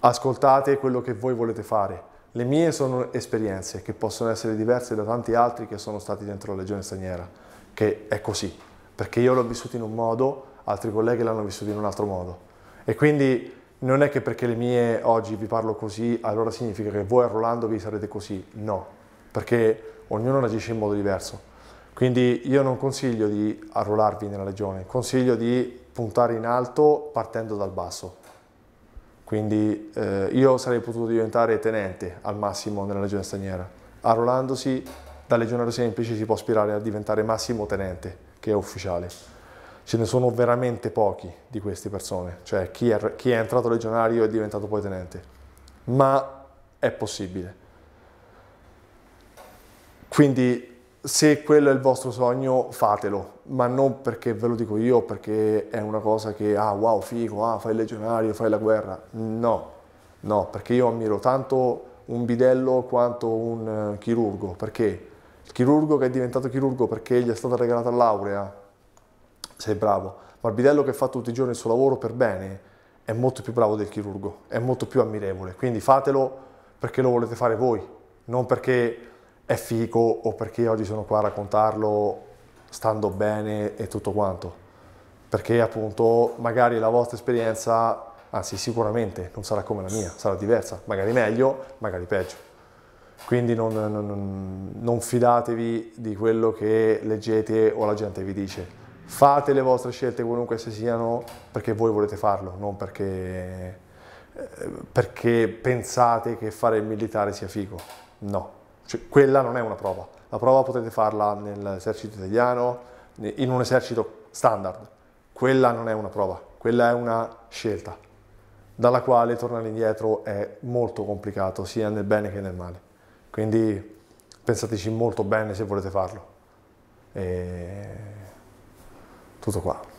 ascoltate quello che voi volete fare. Le mie sono esperienze che possono essere diverse da tanti altri che sono stati dentro la Legione Straniera, che è così, perché io l'ho vissuto in un modo, altri colleghi l'hanno vissuto in un altro modo. E quindi non è che perché le mie oggi vi parlo così, allora significa che voi arruolandovi sarete così, no, perché ognuno agisce in modo diverso. Quindi io non consiglio di arruolarvi nella Legione, consiglio di puntare in alto partendo dal basso quindi eh, io sarei potuto diventare tenente al massimo nella legione straniera. Arruolandosi da legionario semplice si può aspirare a diventare massimo tenente, che è ufficiale. Ce ne sono veramente pochi di queste persone, cioè chi è, chi è entrato legionario è diventato poi tenente, ma è possibile. Quindi se quello è il vostro sogno, fatelo, ma non perché ve lo dico io, perché è una cosa che, ah wow, figo, ah, fai il legionario, fai la guerra. No, no, perché io ammiro tanto un bidello quanto un uh, chirurgo, perché? Il chirurgo che è diventato chirurgo perché gli è stata regalata la laurea, sei bravo, ma il bidello che fa tutti i giorni il suo lavoro per bene è molto più bravo del chirurgo, è molto più ammirevole, quindi fatelo perché lo volete fare voi, non perché è fico o perché oggi sono qua a raccontarlo stando bene e tutto quanto. Perché appunto magari la vostra esperienza, anzi sicuramente non sarà come la mia, sarà diversa, magari meglio, magari peggio. Quindi non, non, non fidatevi di quello che leggete o la gente vi dice. Fate le vostre scelte qualunque esse siano perché voi volete farlo, non perché, eh, perché pensate che fare il militare sia figo. No, cioè, quella non è una prova. La prova potete farla nell'esercito italiano, in un esercito standard. Quella non è una prova, quella è una scelta, dalla quale tornare indietro è molto complicato, sia nel bene che nel male. Quindi pensateci molto bene se volete farlo. E tutto qua.